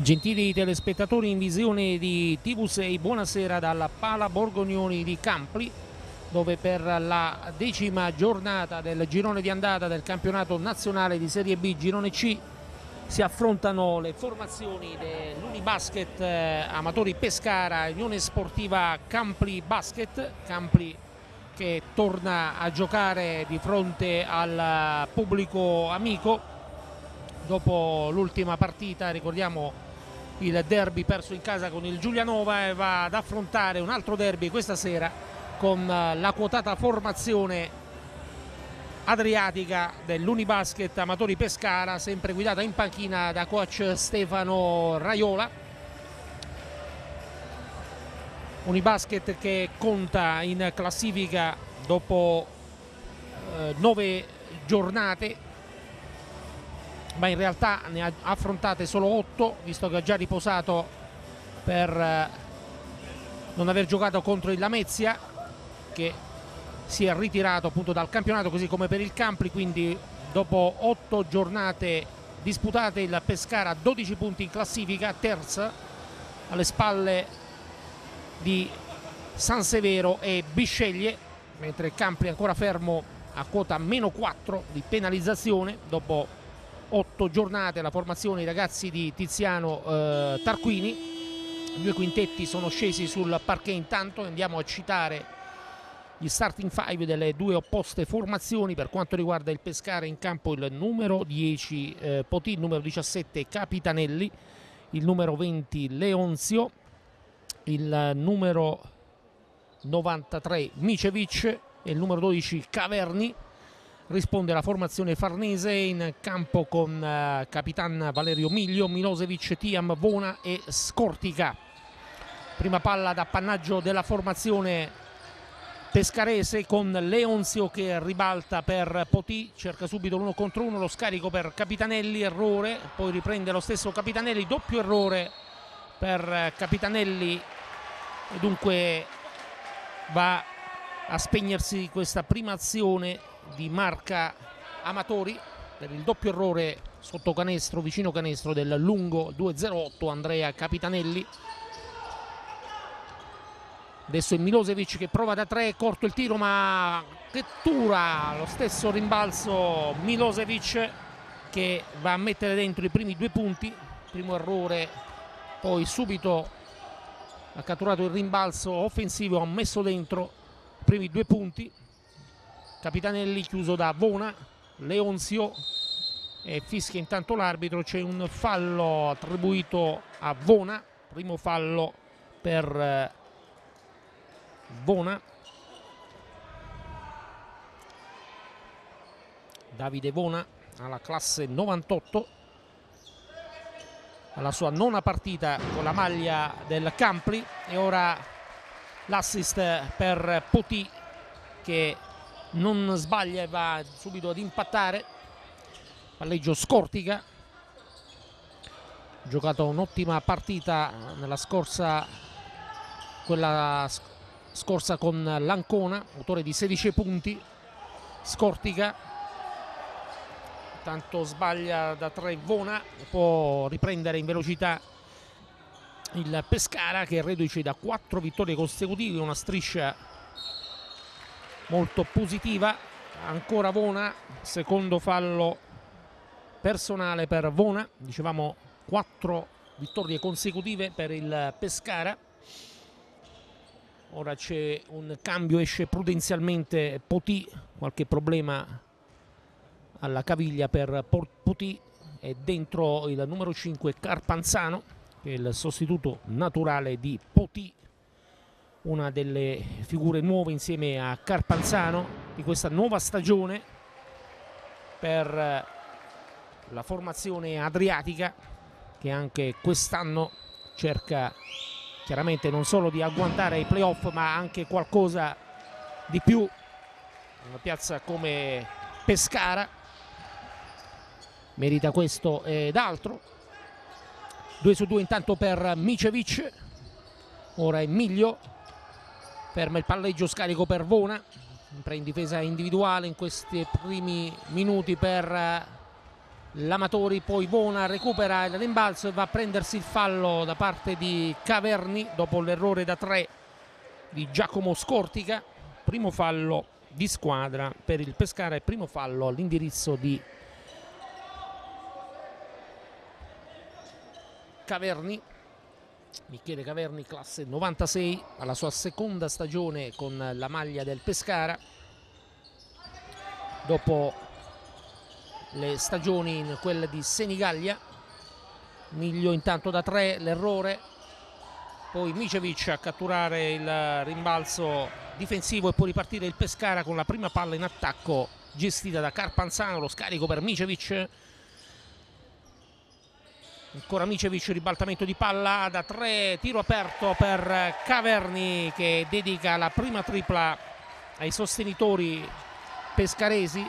Gentili telespettatori in visione di TV6, buonasera dalla Pala Borgognoni di Campli, dove per la decima giornata del girone di andata del campionato nazionale di Serie B Girone C si affrontano le formazioni dell'Unibasket eh, Amatori Pescara, Unione Sportiva Campli Basket, Campli che torna a giocare di fronte al pubblico amico. Dopo l'ultima partita, ricordiamo il derby perso in casa con il Giulianova e va ad affrontare un altro derby questa sera con eh, la quotata formazione adriatica dell'Unibasket Amatori Pescara, sempre guidata in panchina da coach Stefano Raiola. Unibasket che conta in classifica dopo eh, nove giornate ma in realtà ne ha affrontate solo 8 visto che ha già riposato per eh, non aver giocato contro il Lamezia che si è ritirato appunto dal campionato così come per il Campli quindi dopo 8 giornate disputate il Pescara 12 punti in classifica terza alle spalle di San Severo e Bisceglie mentre Campli ancora fermo a quota meno 4 di penalizzazione dopo otto giornate la formazione i ragazzi di Tiziano eh, Tarquini. Due quintetti sono scesi sul parquet. Intanto andiamo a citare gli starting five delle due opposte formazioni per quanto riguarda il Pescara in campo il numero 10 eh, Poti, il numero 17 Capitanelli il numero 20 Leonzio il numero 93 Micevic e il numero 12 Caverni risponde la formazione farnese in campo con eh, Capitan Valerio Miglio, Milosevic, Tiam, Vona e Scortica. Prima palla d'appannaggio della formazione pescarese con Leonzio che ribalta per Poti, cerca subito l'uno contro uno, lo scarico per Capitanelli, errore, poi riprende lo stesso Capitanelli, doppio errore per Capitanelli e dunque va a spegnersi questa prima azione di marca Amatori per il doppio errore sotto canestro, vicino canestro del lungo 2-0-8 Andrea Capitanelli. Adesso è Milosevic che prova da tre, corto il tiro ma cattura lo stesso rimbalzo Milosevic che va a mettere dentro i primi due punti. Primo errore, poi subito ha catturato il rimbalzo offensivo, ha messo dentro i primi due punti. Capitanelli chiuso da Vona, Leonzio e fischia intanto l'arbitro, c'è un fallo attribuito a Vona, primo fallo per eh, Vona. Davide Vona alla classe 98 alla sua nona partita con la maglia del Campli e ora l'assist per Poti che non sbaglia e va subito ad impattare. Palleggio Scortica. Giocato un'ottima partita nella scorsa quella scorsa con l'Ancona autore di 16 punti. Scortica. Tanto sbaglia da 3 Vona può riprendere in velocità il Pescara che è reduce da 4 vittorie consecutive una striscia molto positiva. Ancora Vona secondo fallo personale per Vona. Dicevamo quattro vittorie consecutive per il Pescara. Ora c'è un cambio esce prudenzialmente Poti qualche problema alla caviglia per Poti e dentro il numero 5 Carpanzano che è il sostituto naturale di Poti una delle figure nuove insieme a Carpanzano di questa nuova stagione per eh, la formazione adriatica che anche quest'anno cerca chiaramente non solo di agguantare i playoff ma anche qualcosa di più. Una piazza come Pescara. Merita questo ed altro. 2 su 2 intanto per Micevic. Ora Emilio ferma il palleggio scarico per Vona. Sempre in difesa individuale in questi primi minuti per eh, l'Amatori, poi Bona recupera il rimbalzo e va a prendersi il fallo da parte di Caverni dopo l'errore da tre di Giacomo Scortica, primo fallo di squadra per il Pescara e primo fallo all'indirizzo di Caverni. Michele Caverni, classe 96, alla sua seconda stagione con la maglia del Pescara. Dopo le stagioni in quelle di Senigallia. Miglio intanto da tre, l'errore. Poi Micevic a catturare il rimbalzo difensivo e poi ripartire il Pescara con la prima palla in attacco gestita da Carpanzano, lo scarico per Micevic ancora Micevic ribaltamento di palla da tre tiro aperto per Caverni che dedica la prima tripla ai sostenitori pescaresi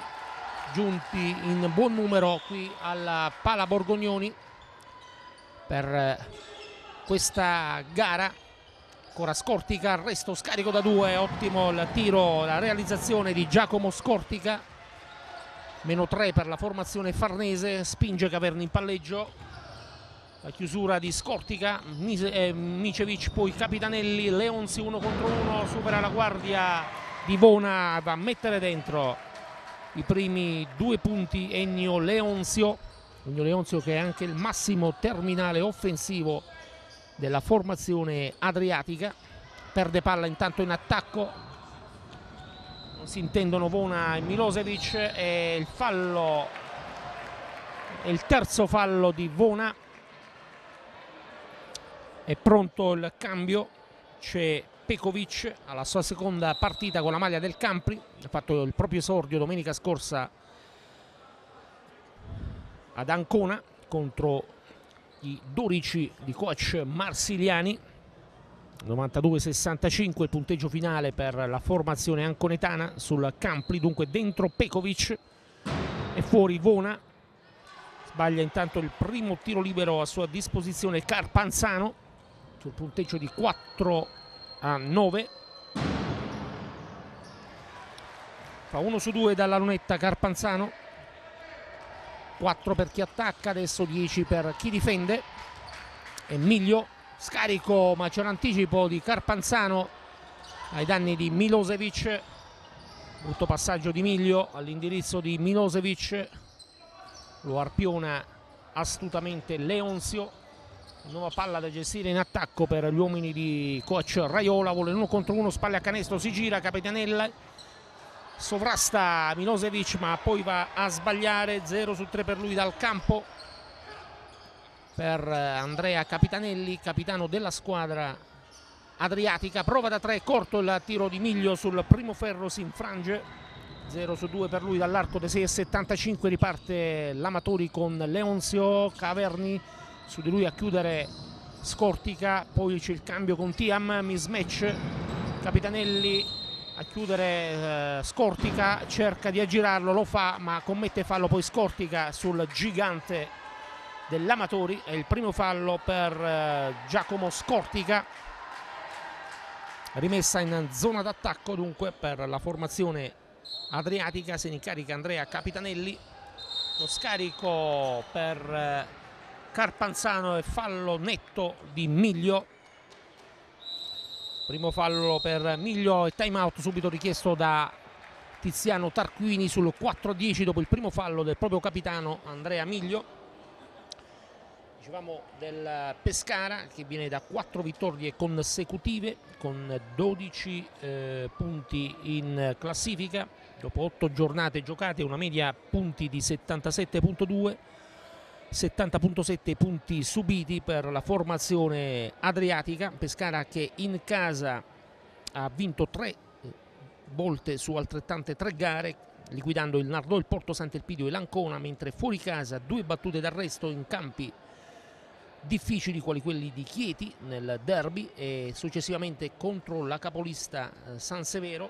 giunti in buon numero qui alla Pala Borgognoni per questa gara. Ancora Scortica arresto scarico da due ottimo il tiro la realizzazione di Giacomo Scortica. Meno tre per la formazione farnese spinge Caverni in palleggio la chiusura di Scortica, eh, Micevic, poi Capitanelli, Leonzi uno contro uno, supera la guardia di Bona, va a mettere dentro i primi due punti Ennio Leonzio, Ennio Leonzio che è anche il massimo terminale offensivo della formazione adriatica, perde palla intanto in attacco, non si intendono Bona e Milosevic e il fallo, è il terzo fallo di Vona è pronto il cambio c'è Pekovic alla sua seconda partita con la maglia del Campri. Ha fatto il proprio esordio domenica scorsa ad Ancona contro i dorici di coach Marsiliani. 92-65 il punteggio finale per la formazione anconetana sul Campri. Dunque dentro Pekovic e fuori Vona. Sbaglia intanto il primo tiro libero a sua disposizione Carpanzano sul punteggio di 4 a 9 fa 1 su 2 dalla lunetta Carpanzano. 4 per chi attacca adesso 10 per chi difende. Emilio scarico ma c'è un anticipo di Carpanzano ai danni di Milosevic. Brutto passaggio di Miglio all'indirizzo di Milosevic. Lo arpiona astutamente Leonzio nuova palla da gestire in attacco per gli uomini di coach Raiola. Vuole uno contro uno spalle a canestro si gira Capitanella sovrasta Milosevic ma poi va a sbagliare. 0 su 3 per lui dal campo per Andrea Capitanelli capitano della squadra adriatica. Prova da 3 corto il tiro di Miglio sul primo ferro si infrange. 0 su 2 per lui dall'arco dei 6,75 riparte l'Amatori con Leonzio Caverni su di lui a chiudere Scortica, poi c'è il cambio con Tiam, mismatch, Capitanelli a chiudere eh, Scortica, cerca di aggirarlo, lo fa ma commette fallo poi Scortica sul gigante dell'Amatori, è il primo fallo per eh, Giacomo Scortica, rimessa in zona d'attacco dunque per la formazione adriatica, se ne incarica Andrea Capitanelli, lo scarico per... Eh, Carpanzano e fallo netto di Miglio. Primo fallo per Miglio e time out subito richiesto da Tiziano Tarquini sul 4-10 dopo il primo fallo del proprio capitano Andrea Miglio. Dicevamo del Pescara che viene da 4 vittorie consecutive con 12 eh, punti in classifica. Dopo 8 giornate giocate una media punti di 77.2 70.7 punti subiti per la formazione adriatica, Pescara che in casa ha vinto tre volte su altrettante tre gare, liquidando il Nardò, il Porto Sant'Elpidio e l'Ancona, mentre fuori casa due battute d'arresto in campi difficili quali quelli di Chieti nel derby e successivamente contro la capolista eh, San Severo,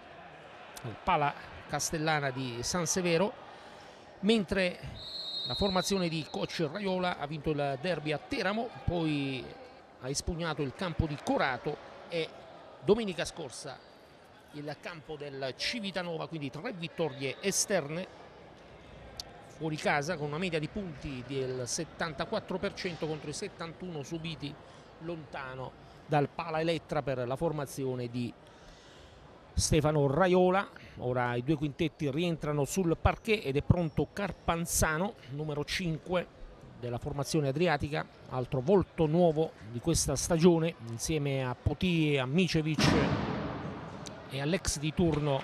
il Pala Castellana di San Severo, mentre la formazione di coach Raiola ha vinto il derby a Teramo, poi ha espugnato il campo di Corato e domenica scorsa il campo del Civitanova, quindi tre vittorie esterne fuori casa con una media di punti del 74% contro i 71 subiti lontano dal Pala Elettra per la formazione di Stefano Raiola. Ora i due quintetti rientrano sul parquet ed è pronto Carpanzano, numero 5 della formazione adriatica, altro volto nuovo di questa stagione insieme a Poti, a Micevic e all'ex di turno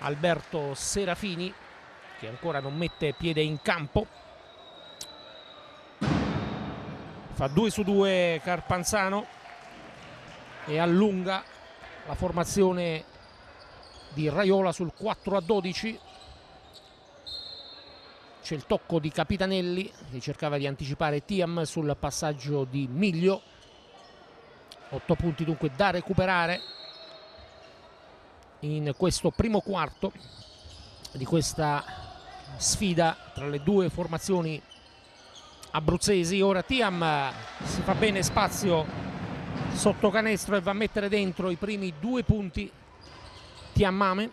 Alberto Serafini che ancora non mette piede in campo. Fa 2 su 2 Carpanzano e allunga la formazione di Raiola sul 4 a 12 c'è il tocco di Capitanelli che cercava di anticipare Tiam sul passaggio di Miglio. 8 punti dunque da recuperare in questo primo quarto di questa sfida tra le due formazioni abruzzesi. Ora Tiam si fa bene spazio sotto canestro e va a mettere dentro i primi due punti. Tiammame.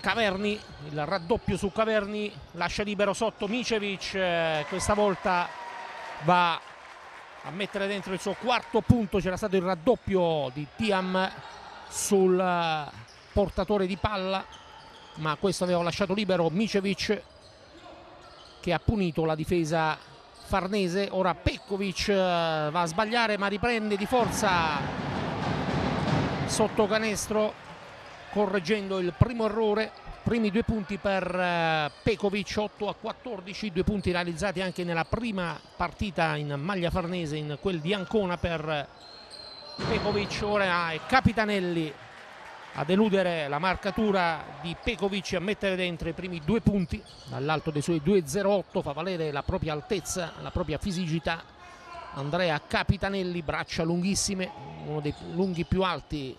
Caverni, il raddoppio su Caverni, lascia libero sotto Micevic, eh, questa volta va a mettere dentro il suo quarto punto, c'era stato il raddoppio di Tiam sul eh, portatore di palla, ma questo aveva lasciato libero Micevic che ha punito la difesa farnese, ora Pekkovic eh, va a sbagliare ma riprende di forza sotto canestro correggendo il primo errore. Primi due punti per eh, Pekovic 8 a 14 due punti realizzati anche nella prima partita in maglia farnese in quel di Ancona per Pekovic ora è Capitanelli a deludere la marcatura di Pekovic a mettere dentro i primi due punti. Dall'alto dei suoi 2,08 fa valere la propria altezza la propria fisicità. Andrea Capitanelli braccia lunghissime uno dei lunghi più alti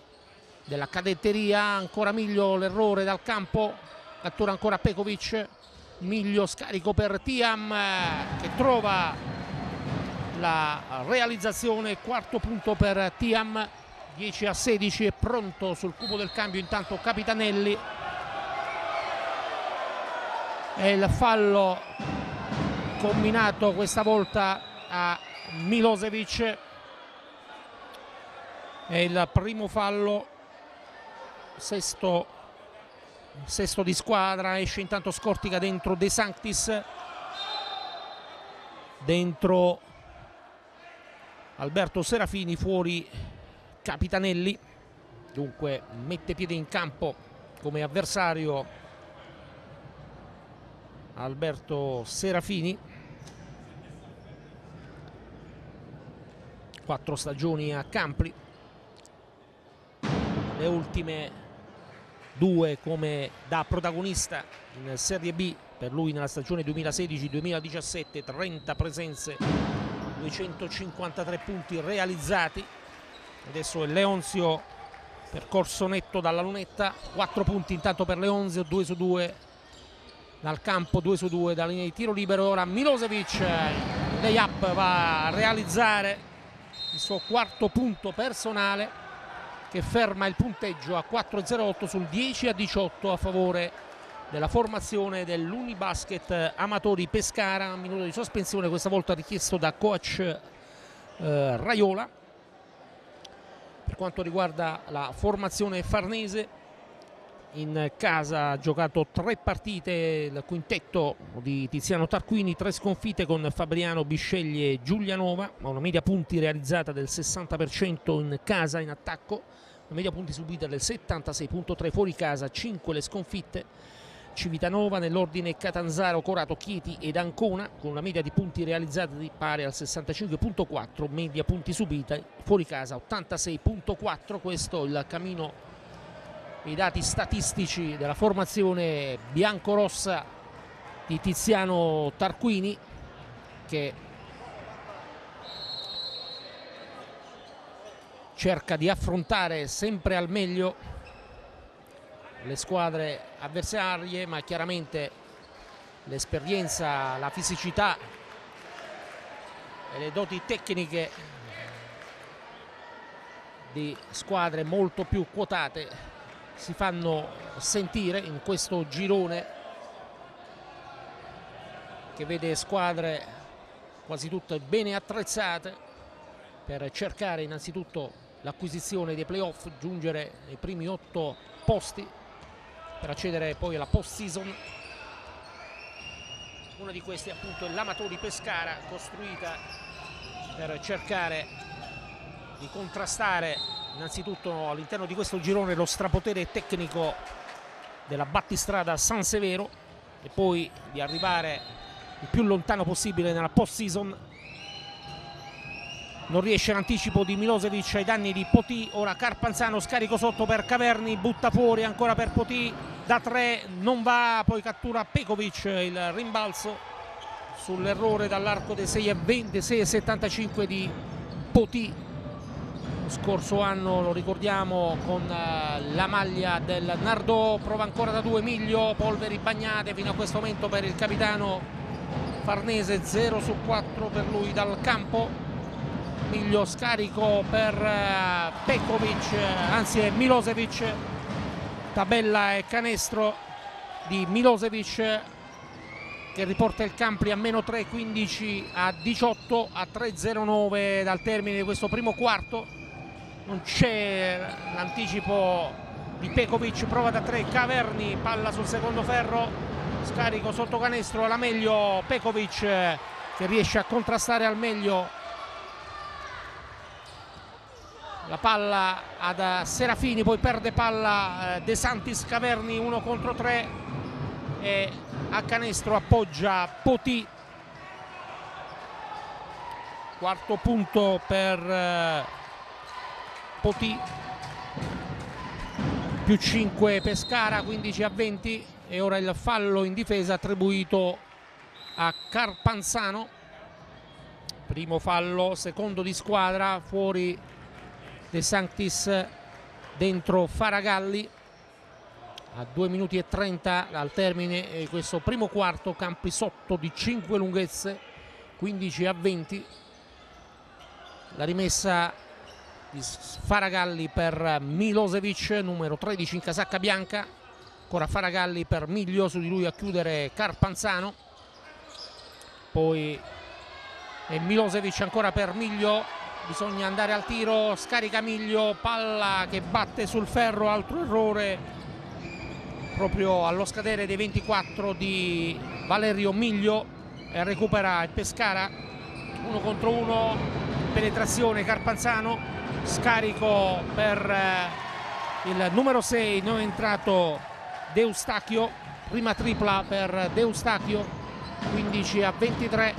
della cadetteria. Ancora Miglio l'errore dal campo. Cattura ancora Pekovic. Miglio scarico per Tiam che trova la realizzazione. Quarto punto per Tiam 10 a 16 è pronto sul cubo del cambio intanto Capitanelli. E il fallo combinato questa volta a Milosevic. È il primo fallo sesto, sesto di squadra, esce intanto Scortica dentro De Sanctis, dentro Alberto Serafini, fuori Capitanelli, dunque mette piede in campo come avversario Alberto Serafini. Quattro stagioni a Campli, le ultime due come da protagonista in Serie B per lui nella stagione 2016-2017 30 presenze 253 punti realizzati adesso è Leonzio percorso netto dalla lunetta 4 punti intanto per Leonzio 2 su 2 dal campo 2 su 2 dalla linea di tiro libero ora Milosevic layup va a realizzare il suo quarto punto personale che ferma il punteggio a 4-0-8 sul 10 a 18 a favore della formazione dell'Unibasket Amatori Pescara, minuto di sospensione questa volta richiesto da coach eh, Raiola. Per quanto riguarda la formazione farnese, in casa ha giocato tre partite il quintetto di Tiziano Tarquini, tre sconfitte con Fabriano Bisceglie e Giulianova, ma una media punti realizzata del 60% in casa in attacco, una media punti subita del 76.3 fuori casa, 5 le sconfitte. Civitanova nell'ordine Catanzaro, Corato, Chieti ed Ancona con una media di punti realizzati pari al 65.4, media punti subita fuori casa 86.4, questo il cammino i dati statistici della formazione biancorossa di Tiziano Tarquini che cerca di affrontare sempre al meglio le squadre avversarie ma chiaramente l'esperienza, la fisicità e le doti tecniche di squadre molto più quotate si fanno sentire in questo girone che vede squadre quasi tutte bene attrezzate per cercare innanzitutto l'acquisizione dei playoff, giungere ai primi otto posti per accedere poi alla post season. Una di queste appunto è l'Amatori Pescara costruita per cercare di contrastare innanzitutto all'interno di questo girone lo strapotere tecnico della battistrada San Severo e poi di arrivare il più lontano possibile nella post season non riesce l'anticipo di Milosevic ai danni di Poti. Ora Carpanzano scarico sotto per Caverni butta fuori ancora per Poti. Da tre non va poi cattura Pekovic il rimbalzo sull'errore dall'arco dei 6,75 di Poti. Scorso anno lo ricordiamo con uh, la maglia del Nardò prova ancora da due Miglio polveri bagnate fino a questo momento per il capitano Farnese 0 su 4 per lui dal campo Miglio scarico per uh, Pekovic anzi è Milosevic. Tabella e canestro di Milosevic che riporta il Campli a meno 3 15 a 18 a 3-0-9 dal termine di questo primo quarto. Non c'è l'anticipo di Pekovic, prova da tre, Caverni, palla sul secondo ferro, scarico sotto canestro alla meglio Pekovic che riesce a contrastare al meglio la palla ad Serafini, poi perde palla eh, De Santis Caverni 1 contro 3 e a canestro appoggia Poti. Quarto punto per eh, Poti. Più 5 Pescara 15 a 20 e ora il fallo in difesa attribuito a Carpanzano. Primo fallo secondo di squadra fuori De Sanctis dentro Faragalli a 2 minuti e 30 dal termine di questo primo quarto campi sotto di 5 lunghezze 15 a 20 la rimessa di Faragalli per Milosevic, numero 13 in casacca bianca. Ancora Faragalli per Miglio, su di lui a chiudere Carpanzano. Poi Milosevic ancora per Miglio, bisogna andare al tiro, scarica Miglio, palla che batte sul ferro, altro errore proprio allo scadere dei 24 di Valerio Miglio. Recupera il Pescara, uno contro uno, penetrazione Carpanzano, scarico per eh, il numero 6 non è entrato Deustachio prima tripla per Deustachio 15 a 23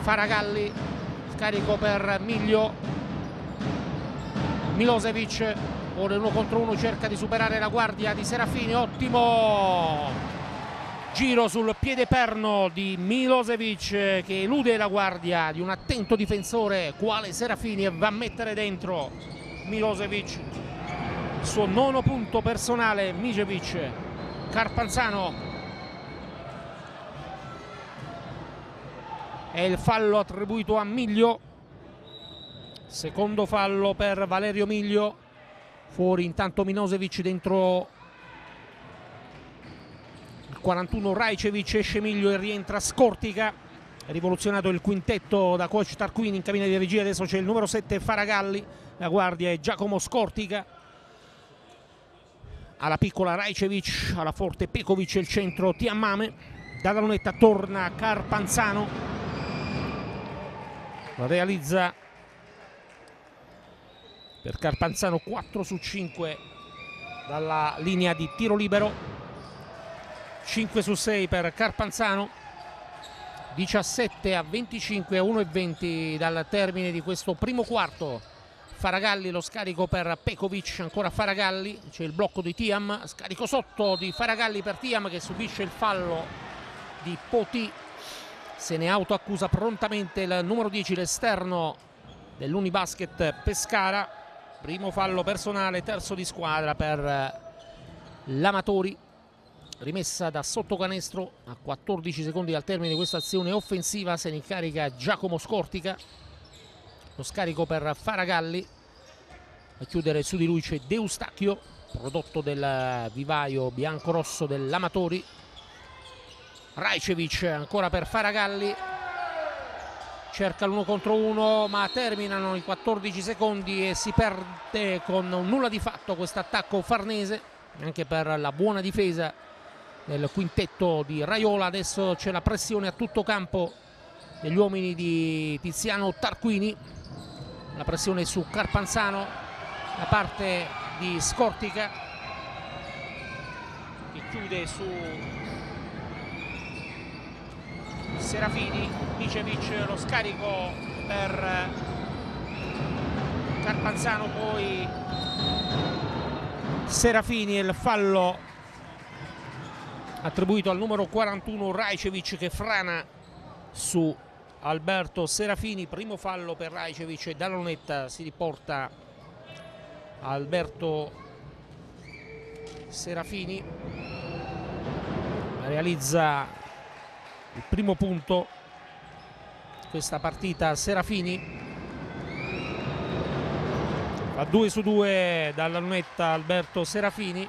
Faragalli scarico per Miglio Milosevic ora uno contro uno cerca di superare la guardia di Serafini ottimo Giro sul piede perno di Milosevic che elude la guardia di un attento difensore quale Serafini e va a mettere dentro Milosevic. Il suo nono punto personale Micevic. Carpanzano. È il fallo attribuito a Miglio. Secondo fallo per Valerio Miglio. Fuori intanto Milosevic dentro 41 Rajcevic esce Miglio e rientra Scortica. Rivoluzionato il quintetto da coach Tarquini in cabina di regia. Adesso c'è il numero 7 Faragalli. La guardia è Giacomo Scortica. Alla piccola Rajcevic alla forte Pekovic il centro Tiammame. Dalla lunetta torna Carpanzano realizza per Carpanzano 4 su 5 dalla linea di tiro libero. 5 su 6 per Carpanzano. 17 a 25 a 1 e 20 dal termine di questo primo quarto. Faragalli lo scarico per Pekovic ancora Faragalli. C'è il blocco di Tiam scarico sotto di Faragalli per Tiam che subisce il fallo di Poti se ne autoaccusa prontamente il numero 10 l'esterno dell'Unibasket Pescara. Primo fallo personale terzo di squadra per l'Amatori. Rimessa da sotto canestro a 14 secondi al termine di questa azione offensiva. Se ne incarica Giacomo Scortica. Lo scarico per Faragalli. A chiudere su di lui c'è Deustacchio prodotto del vivaio bianco-rosso dell'Amatori Rajcevic ancora per Faragalli. Cerca l'uno contro uno ma terminano i 14 secondi e si perde con nulla di fatto questo attacco farnese. Anche per la buona difesa del quintetto di Raiola. Adesso c'è la pressione a tutto campo degli uomini di Tiziano Tarquini. La pressione su Carpanzano da parte di Scortica che chiude su Serafini, Micevic lo scarico per Carpanzano, poi Serafini il fallo attribuito al numero 41 Rajcevic che frana su Alberto Serafini, primo fallo per Rajcevic e dalla lunetta si riporta Alberto Serafini. Realizza il primo punto. Questa partita Serafini. Fa 2 su 2 dalla lunetta Alberto Serafini.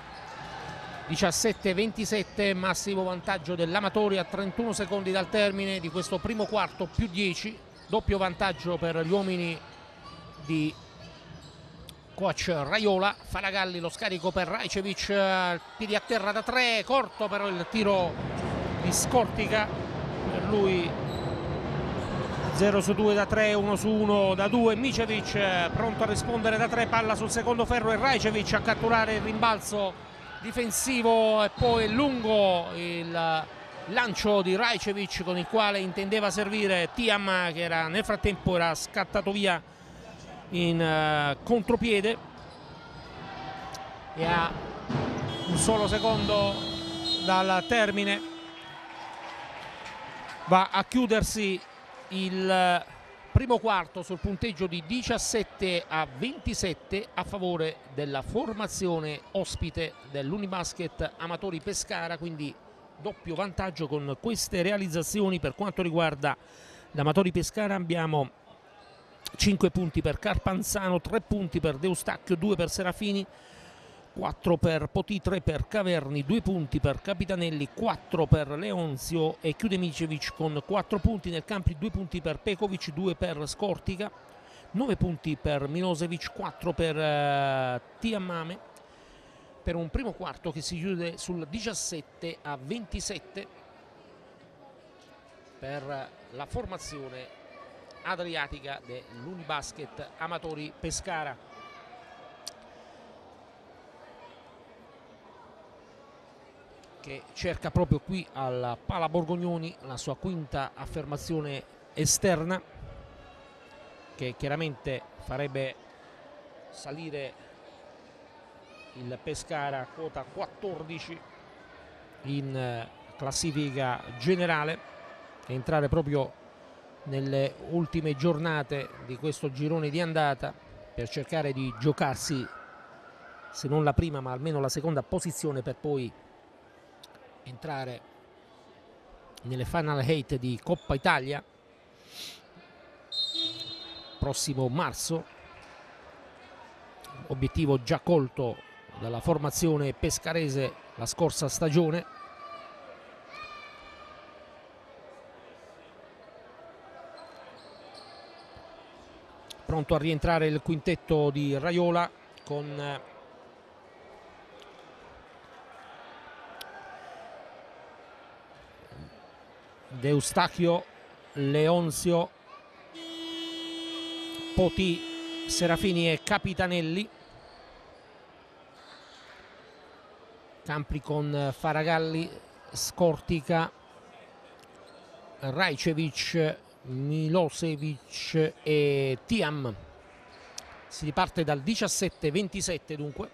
17-27 massimo vantaggio dell'Amatori a 31 secondi dal termine di questo primo quarto più 10 doppio vantaggio per gli uomini di coach Raiola. Falagalli lo scarico per Rajcevic piedi a terra da 3 corto però il tiro di Scortica per lui. 0 su 2 da 3, 1 su 1 da 2, Micevic pronto a rispondere da 3, palla sul secondo ferro e Rajcevic a catturare il rimbalzo difensivo. E poi lungo il lancio di Rajcevic con il quale intendeva servire Tiam che era, nel frattempo era scattato via in uh, contropiede. E a un solo secondo dal termine va a chiudersi il primo quarto sul punteggio di 17 a 27 a favore della formazione ospite dell'Unibasket Amatori Pescara quindi doppio vantaggio con queste realizzazioni. Per quanto riguarda l'Amatori Pescara abbiamo 5 punti per Carpanzano 3 punti per Deustacchio 2 per Serafini 4 per Poti, 3 per Caverni, 2 punti per Capitanelli, 4 per Leonzio e chiude Micevic con 4 punti nel Campi, 2 punti per Pekovic, 2 per Scortica, 9 punti per Milosevic, 4 per uh, Tiamame, per un primo quarto che si chiude sul 17 a 27 per la formazione adriatica dell'Unibasket Amatori Pescara. Che cerca proprio qui alla Pala Borgognoni la sua quinta affermazione esterna che chiaramente farebbe salire il Pescara a quota 14 in eh, classifica generale e entrare proprio nelle ultime giornate di questo girone di andata per cercare di giocarsi se non la prima ma almeno la seconda posizione per poi entrare nelle final hate di Coppa Italia prossimo marzo. Obiettivo già colto dalla formazione pescarese la scorsa stagione. Pronto a rientrare il quintetto di Raiola con Deustachio, Leonzio, Poti, Serafini e Capitanelli. Campi con Faragalli, Scortica, Rajcevic, Milosevic e Tiam. Si riparte dal 17-27 dunque.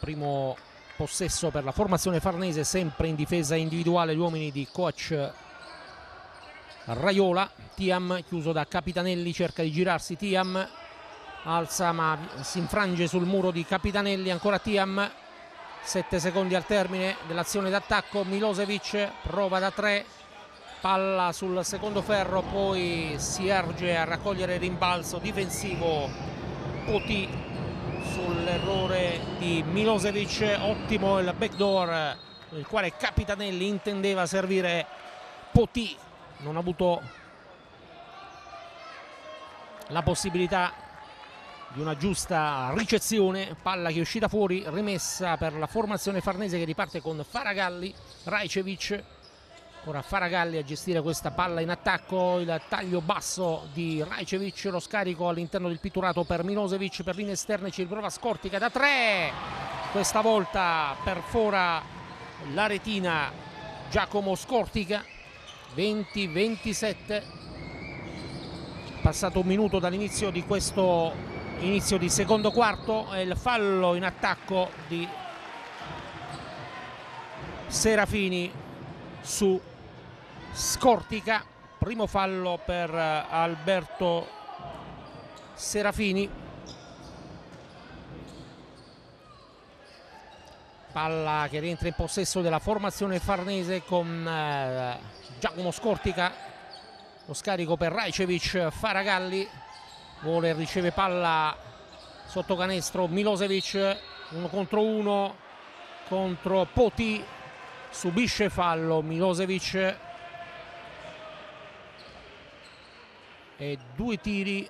Primo possesso per la formazione farnese sempre in difesa individuale gli uomini di coach Raiola. Tiam chiuso da Capitanelli cerca di girarsi. Tiam alza ma si infrange sul muro di Capitanelli. Ancora Tiam 7 secondi al termine dell'azione d'attacco. Milosevic prova da 3 palla sul secondo ferro poi si erge a raccogliere rimbalzo difensivo. Poti sull'errore di Milosevic, ottimo il backdoor nel quale Capitanelli intendeva servire Poti, non ha avuto la possibilità di una giusta ricezione, palla che è uscita fuori, rimessa per la formazione farnese che riparte con Faragalli, Rajcevic, ora Faragalli a gestire questa palla in attacco, il taglio basso di Rajcevic, lo scarico all'interno del pitturato per Milosevic, per linee esterne ci riprova Scortica da tre, questa volta perfora la retina Giacomo Scortica, 20-27, passato un minuto dall'inizio di questo inizio di secondo quarto e il fallo in attacco di Serafini su Scortica primo fallo per Alberto Serafini. Palla che rientra in possesso della formazione farnese con eh, Giacomo Scortica. Lo scarico per Rajcevic Faragalli. Vuole riceve palla sotto canestro Milosevic. Uno contro uno contro Poti. Subisce fallo Milosevic e due tiri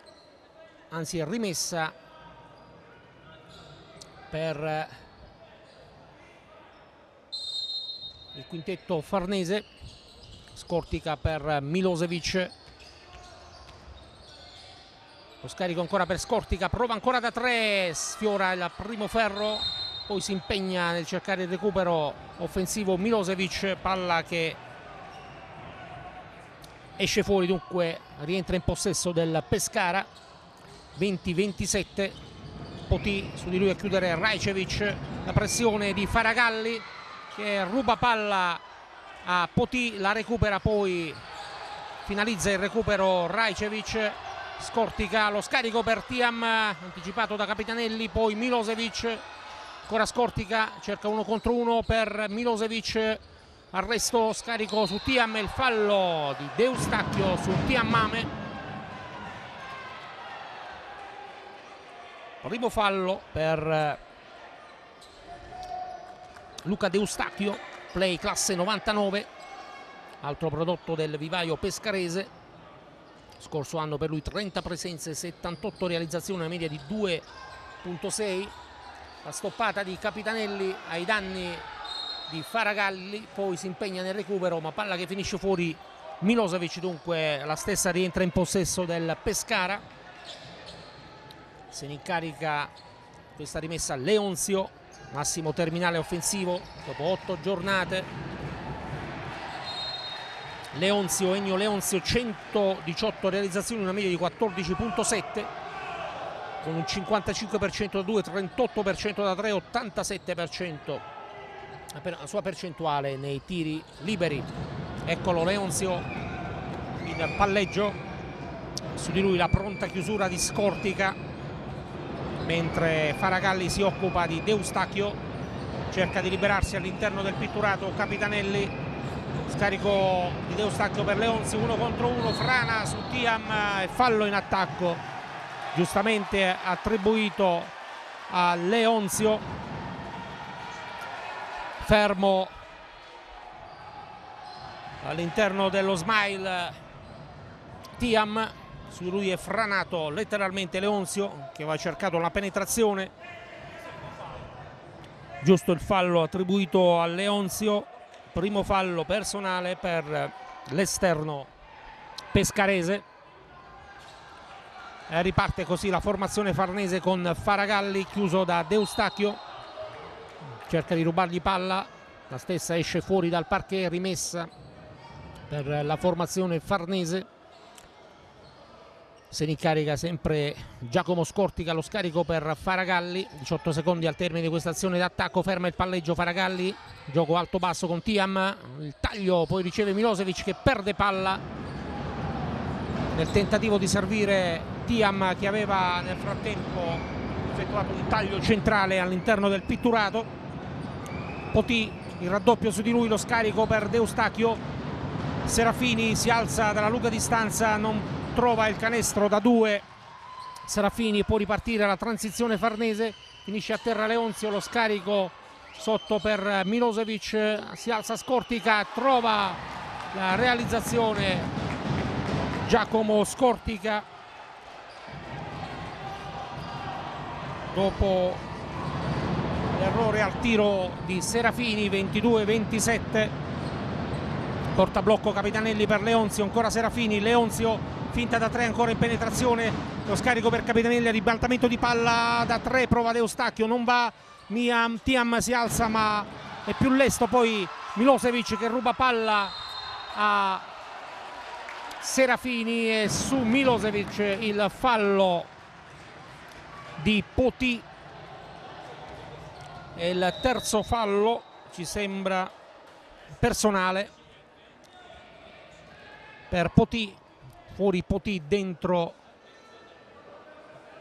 anzi rimessa per il quintetto farnese Scortica per Milosevic. Lo scarico ancora per Scortica, prova ancora da tre, sfiora il primo ferro, poi si impegna nel cercare il recupero offensivo Milosevic, palla che esce fuori, dunque rientra in possesso del Pescara, 20-27, Poti su di lui a chiudere Rajcevic, la pressione di Faragalli che ruba palla a Poti, la recupera poi, finalizza il recupero Rajcevic, Scortica lo scarico per Tiam anticipato da Capitanelli poi Milosevic. Ancora Scortica cerca uno contro uno per Milosevic arresto scarico su Tiam il fallo di Deustacchio su Tiam Mame. Primo fallo per Luca Deustacchio play classe 99 altro prodotto del vivaio pescarese. Scorso anno per lui 30 presenze 78 realizzazioni una media di 2.6 la stoppata di Capitanelli ai danni di Faragalli poi si impegna nel recupero ma palla che finisce fuori Milosevic dunque la stessa rientra in possesso del Pescara. Se ne incarica questa rimessa Leonzio massimo terminale offensivo dopo 8 giornate. Leonzio, Ennio Leonzio 118 realizzazioni, una media di 14.7 con un 55% da 2, 38% da 3, 87% la sua percentuale nei tiri liberi. Eccolo Leonzio in palleggio, su di lui la pronta chiusura di Scortica, mentre Faragalli si occupa di Deustacchio, cerca di liberarsi all'interno del pitturato Capitanelli. Scarico di Deustacchio per Leonzi uno contro uno. Frana su Tiam e fallo in attacco. Giustamente attribuito a Leonzio fermo all'interno dello smile Tiam. Su lui è franato letteralmente Leonzio che aveva cercato la penetrazione. Giusto il fallo attribuito a Leonzio. Primo fallo personale per l'esterno pescarese. E riparte così la formazione farnese con Faragalli chiuso da Deustacchio cerca di rubargli palla. La stessa esce fuori dal parquet rimessa per la formazione farnese. Se ne incarica sempre Giacomo Scortica lo scarico per Faragalli. 18 secondi al termine di questa azione d'attacco ferma il palleggio Faragalli. Gioco alto basso con Tiam. Il taglio poi riceve Milosevic che perde palla nel tentativo di servire Tiam che aveva nel frattempo effettuato un taglio centrale all'interno del pitturato Poti il raddoppio su di lui lo scarico per Deustachio Serafini si alza dalla lunga distanza non trova il canestro da due. Serafini può ripartire la transizione farnese finisce a terra Leonzio lo scarico sotto per Milosevic si alza Scortica trova la realizzazione Giacomo Scortica. Dopo l'errore al tiro di Serafini 22-27 porta blocco Capitanelli per Leonzio ancora Serafini Leonzio finta da tre ancora in penetrazione. Lo scarico per Capitanelli ribaltamento di palla da tre prova Eustachio non va Miam Tiam si alza ma è più lesto poi Milosevic che ruba palla a Serafini e su Milosevic il fallo di Poti e il terzo fallo ci sembra personale per Poti fuori Poti dentro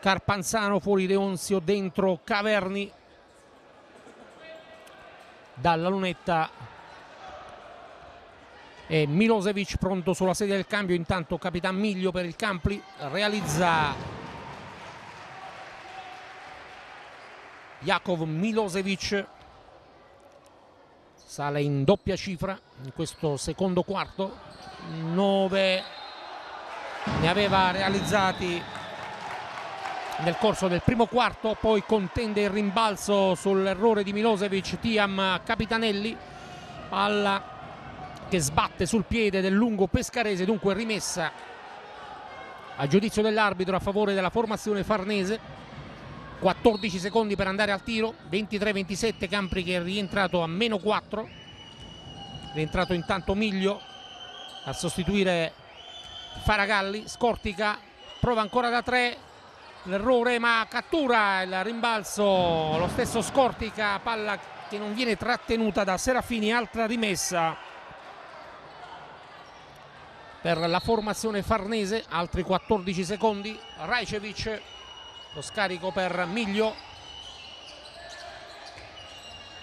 Carpanzano fuori Leonzio dentro Caverni. Dalla lunetta. E Milosevic pronto sulla sedia del cambio. Intanto Capitan Miglio per il Campli. Realizza Jakov Milosevic. Sale in doppia cifra in questo secondo quarto. 9 ne aveva realizzati nel corso del primo quarto poi contende il rimbalzo sull'errore di Milosevic Tiam Capitanelli palla che sbatte sul piede del lungo pescarese dunque rimessa a giudizio dell'arbitro a favore della formazione farnese 14 secondi per andare al tiro 23-27 Campri che è rientrato a meno 4 rientrato intanto Miglio a sostituire Faragalli Scortica prova ancora da 3 l'errore ma cattura il rimbalzo lo stesso Scortica palla che non viene trattenuta da Serafini altra rimessa per la formazione farnese altri 14 secondi Rajcevic lo scarico per Miglio.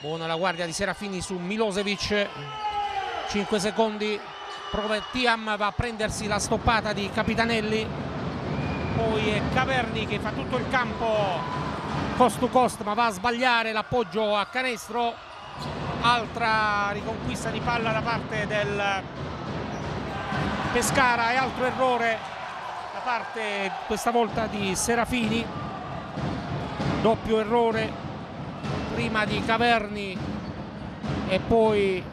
Buona la guardia di Serafini su Milosevic. 5 secondi. Prova Tiam va a prendersi la stoppata di Capitanelli. Poi è Caverni che fa tutto il campo cost to cost ma va a sbagliare l'appoggio a canestro. Altra riconquista di palla da parte del Pescara e altro errore parte questa volta di Serafini. Doppio errore prima di Caverni e poi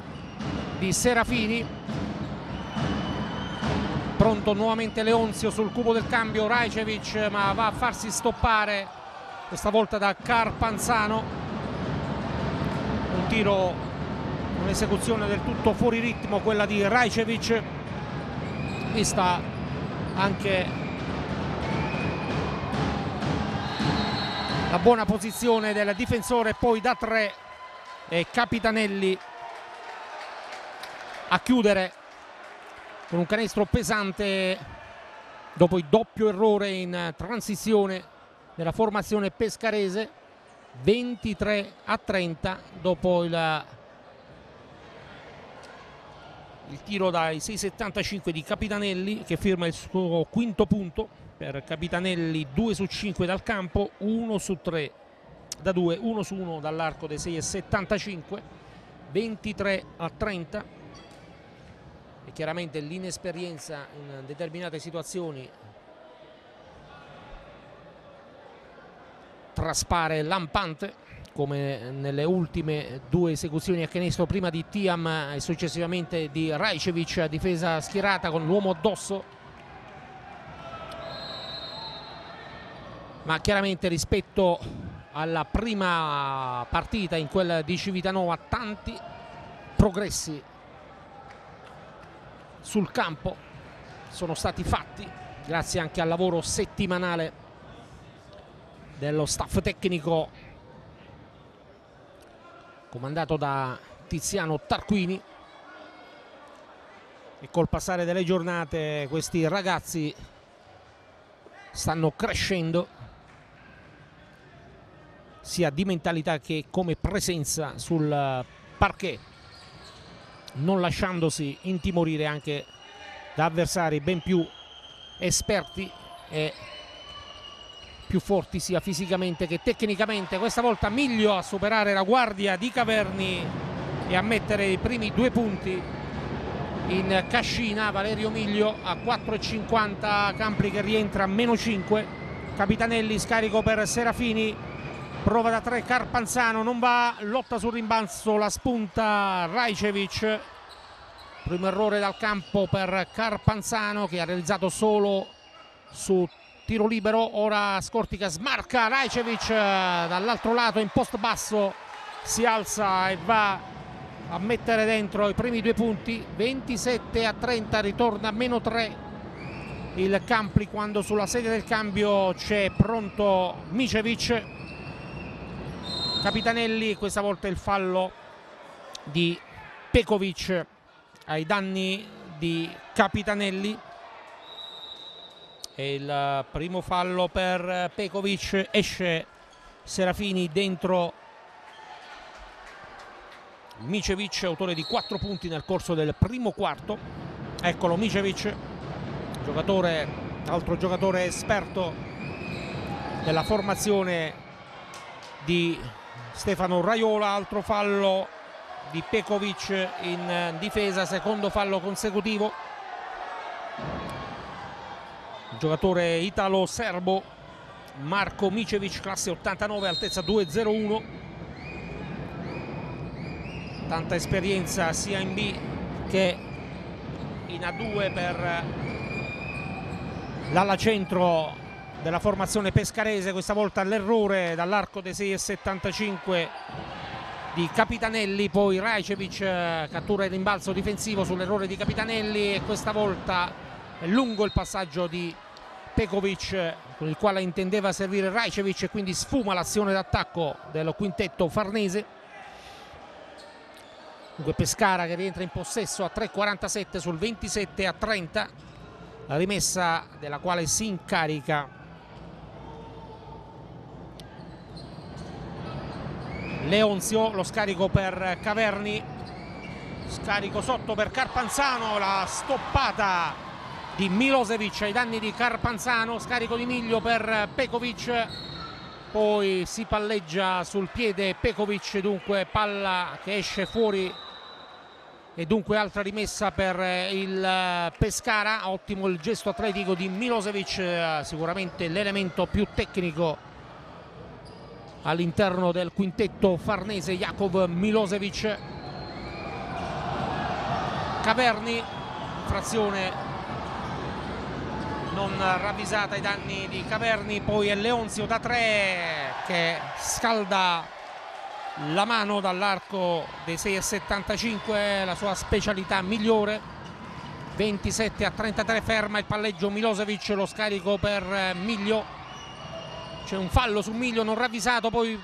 di Serafini. Pronto nuovamente Leonzio sul cubo del cambio Rajcevic ma va a farsi stoppare questa volta da Carpanzano. Un tiro un'esecuzione del tutto fuori ritmo quella di Rajcevic vista anche la buona posizione del difensore poi da tre e Capitanelli a chiudere con un canestro pesante dopo il doppio errore in transizione della formazione pescarese 23 a 30 dopo il, il tiro dai 6,75 di Capitanelli che firma il suo quinto punto per Capitanelli 2 su 5 dal campo 1 su 3 da 2 1 su 1 dall'arco dei 6,75 23 a 30 e chiaramente l'inesperienza in determinate situazioni traspare lampante come nelle ultime due esecuzioni a canestro prima di Tiam e successivamente di Rajcevic difesa schierata con l'uomo addosso ma chiaramente rispetto alla prima partita in quella di Civitanova tanti progressi sul campo sono stati fatti grazie anche al lavoro settimanale dello staff tecnico comandato da Tiziano Tarquini. E col passare delle giornate questi ragazzi stanno crescendo sia di mentalità che come presenza sul parquet non lasciandosi intimorire anche da avversari ben più esperti e più forti sia fisicamente che tecnicamente. Questa volta Miglio a superare la guardia di Caverni e a mettere i primi due punti in cascina. Valerio Miglio a 4,50, Campli che rientra a meno 5. Capitanelli scarico per Serafini, prova da 3 Carpanzano, non va, lotta sul rimbalzo, la spunta Rajcevic. Primo errore dal campo per Carpanzano che ha realizzato solo su tiro libero, ora Scortica smarca Rajcevic dall'altro lato in post basso si alza e va a mettere dentro i primi due punti. 27 a 30 ritorna a meno 3 il Campli quando sulla sedia del cambio c'è pronto Micevic Capitanelli questa volta il fallo di Pekovic ai danni di Capitanelli. E il primo fallo per Pekovic esce Serafini dentro Micevic autore di 4 punti nel corso del primo quarto. Eccolo Micevic giocatore, altro giocatore esperto della formazione di Stefano Raiola altro fallo di Pekovic in difesa secondo fallo consecutivo giocatore italo-serbo Marco Micevic, classe 89, altezza 2,01. Tanta esperienza sia in B che in A2 per l'ala centro della formazione pescarese. Questa volta l'errore dall'arco dei 6,75 di Capitanelli, poi Rajcevic cattura il rimbalzo difensivo sull'errore di Capitanelli e questa volta lungo il passaggio di Pekovic con il quale intendeva servire Rajcevic e quindi sfuma l'azione d'attacco del quintetto farnese dunque Pescara che rientra in possesso a 3.47 sul 27 a 30 la rimessa della quale si incarica Leonzio lo scarico per Caverni. Scarico sotto per Carpanzano la stoppata di Milosevic ai danni di Carpanzano, scarico di Miglio per Pekovic, poi si palleggia sul piede Pekovic, dunque palla che esce fuori. E dunque altra rimessa per il Pescara, ottimo il gesto atletico di Milosevic, sicuramente l'elemento più tecnico all'interno del quintetto farnese Jakov Milosevic. Caverni, frazione non ravvisata ai danni di Caverni, poi è Leonzio da tre che scalda la mano dall'arco dei 6,75, la sua specialità migliore. 27 a 33 ferma il palleggio Milosevic, lo scarico per Miglio. C'è un fallo su Miglio non ravvisato, poi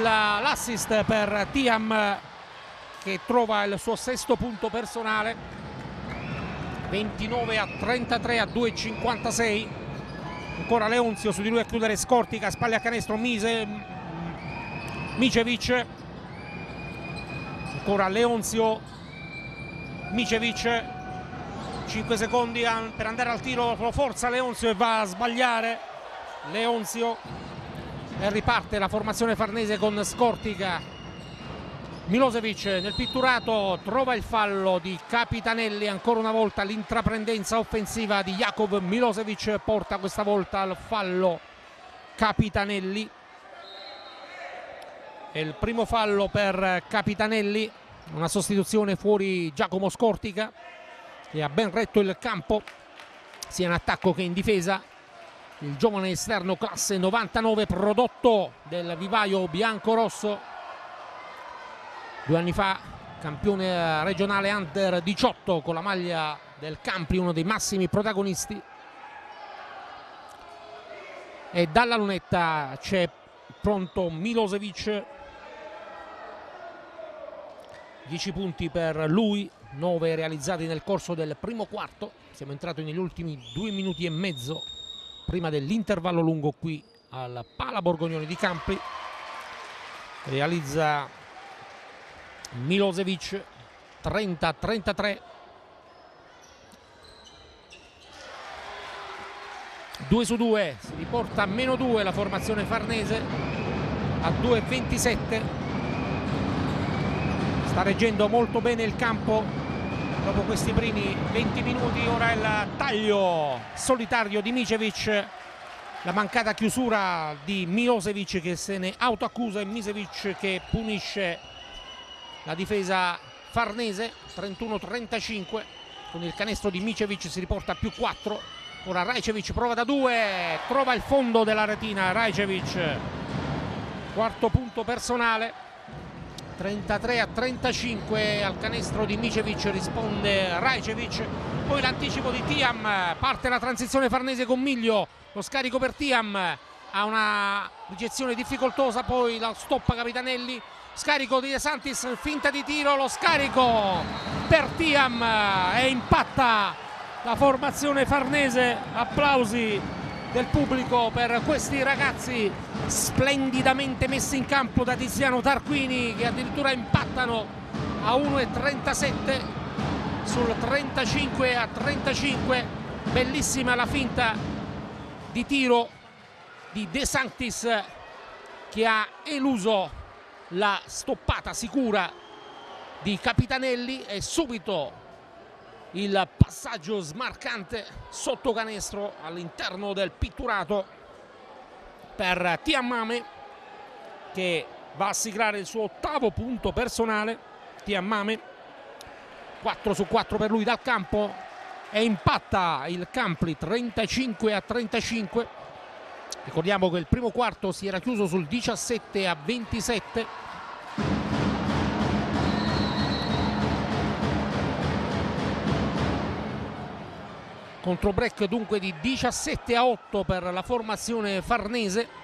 l'assist per Tiam che trova il suo sesto punto personale. 29 a 33 a 2,56 ancora Leonzio su di lui a chiudere Scortica spalle a canestro Mise Micevic. Ancora Leonzio Micevic. 5 secondi per andare al tiro forza Leonzio e va a sbagliare Leonzio e riparte la formazione farnese con Scortica Milosevic nel pitturato trova il fallo di Capitanelli, ancora una volta l'intraprendenza offensiva di Jakov Milosevic porta questa volta al fallo Capitanelli. È il primo fallo per Capitanelli, una sostituzione fuori Giacomo Scortica che ha ben retto il campo sia in attacco che in difesa. Il giovane esterno classe 99 prodotto del vivaio bianco-rosso due anni fa campione regionale under 18 con la maglia del Campri, uno dei massimi protagonisti. E dalla lunetta c'è pronto Milosevic. 10 punti per lui, 9 realizzati nel corso del primo quarto. Siamo entrati negli ultimi due minuti e mezzo prima dell'intervallo lungo qui al Pala Borgognoni di Campri. Realizza Milosevic 30-33 2 su 2 si riporta a meno 2 la formazione farnese a 2,27 sta reggendo molto bene il campo dopo questi primi 20 minuti ora il taglio solitario di Micevic. La mancata chiusura di Milosevic che se ne autoaccusa e Misevic che punisce la difesa farnese. 31-35 con il canestro di Micevic si riporta a più 4 ora Rajcevic prova da 2 trova il fondo della retina. Rajcevic quarto punto personale 33 a 35 al canestro di Micevic risponde Rajcevic. Poi l'anticipo di Tiam parte la transizione farnese con Miglio lo scarico per Tiam ha una ricezione difficoltosa poi la stoppa Capitanelli scarico di De Santis finta di tiro lo scarico per Tiam e impatta la formazione farnese applausi del pubblico per questi ragazzi splendidamente messi in campo da Tiziano Tarquini che addirittura impattano a 1,37 sul 35 a 35 bellissima la finta di tiro di De Sanctis che ha eluso la stoppata sicura di Capitanelli e subito il passaggio smarcante sotto canestro all'interno del pitturato per Tiammame che va a siglare il suo ottavo punto personale. Tiammame 4 su 4 per lui dal campo e impatta il Campli 35 a 35 ricordiamo che il primo quarto si era chiuso sul 17 a 27 contro break dunque di 17 a 8 per la formazione farnese.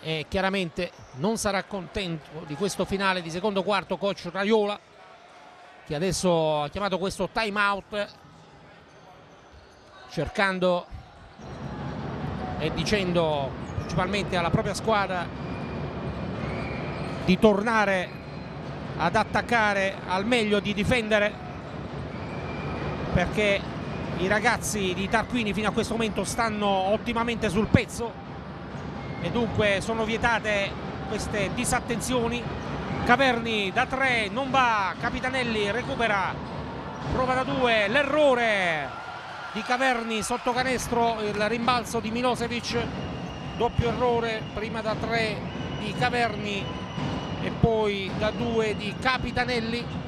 E chiaramente non sarà contento di questo finale di secondo quarto coach Raiola che adesso ha chiamato questo time out cercando e dicendo principalmente alla propria squadra di tornare ad attaccare al meglio di difendere perché i ragazzi di Tarquini fino a questo momento stanno ottimamente sul pezzo e dunque sono vietate queste disattenzioni. Caverni da 3 non va. Capitanelli recupera prova da 2 l'errore di Caverni sotto canestro il rimbalzo di Milosevic doppio errore prima da 3 di Caverni e poi da 2 di Capitanelli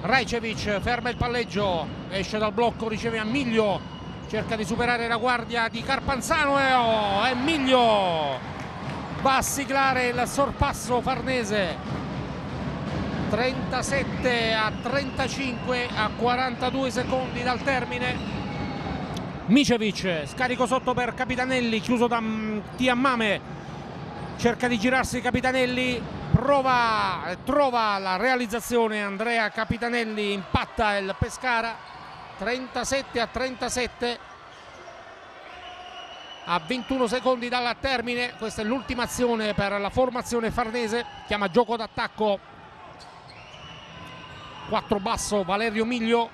Rajcevic ferma il palleggio, esce dal blocco, riceve a Miglio, cerca di superare la guardia di Carpanzano e, oh, e Miglio va a siglare il sorpasso farnese. 37 a 35 a 42 secondi dal termine. Micevic scarico sotto per Capitanelli chiuso da mm, Tiammame. Cerca di girarsi Capitanelli prova, trova la realizzazione. Andrea Capitanelli, impatta il Pescara 37 a 37 a 21 secondi dal termine questa è l'ultima azione per la formazione farnese chiama gioco d'attacco. 4 basso Valerio Miglio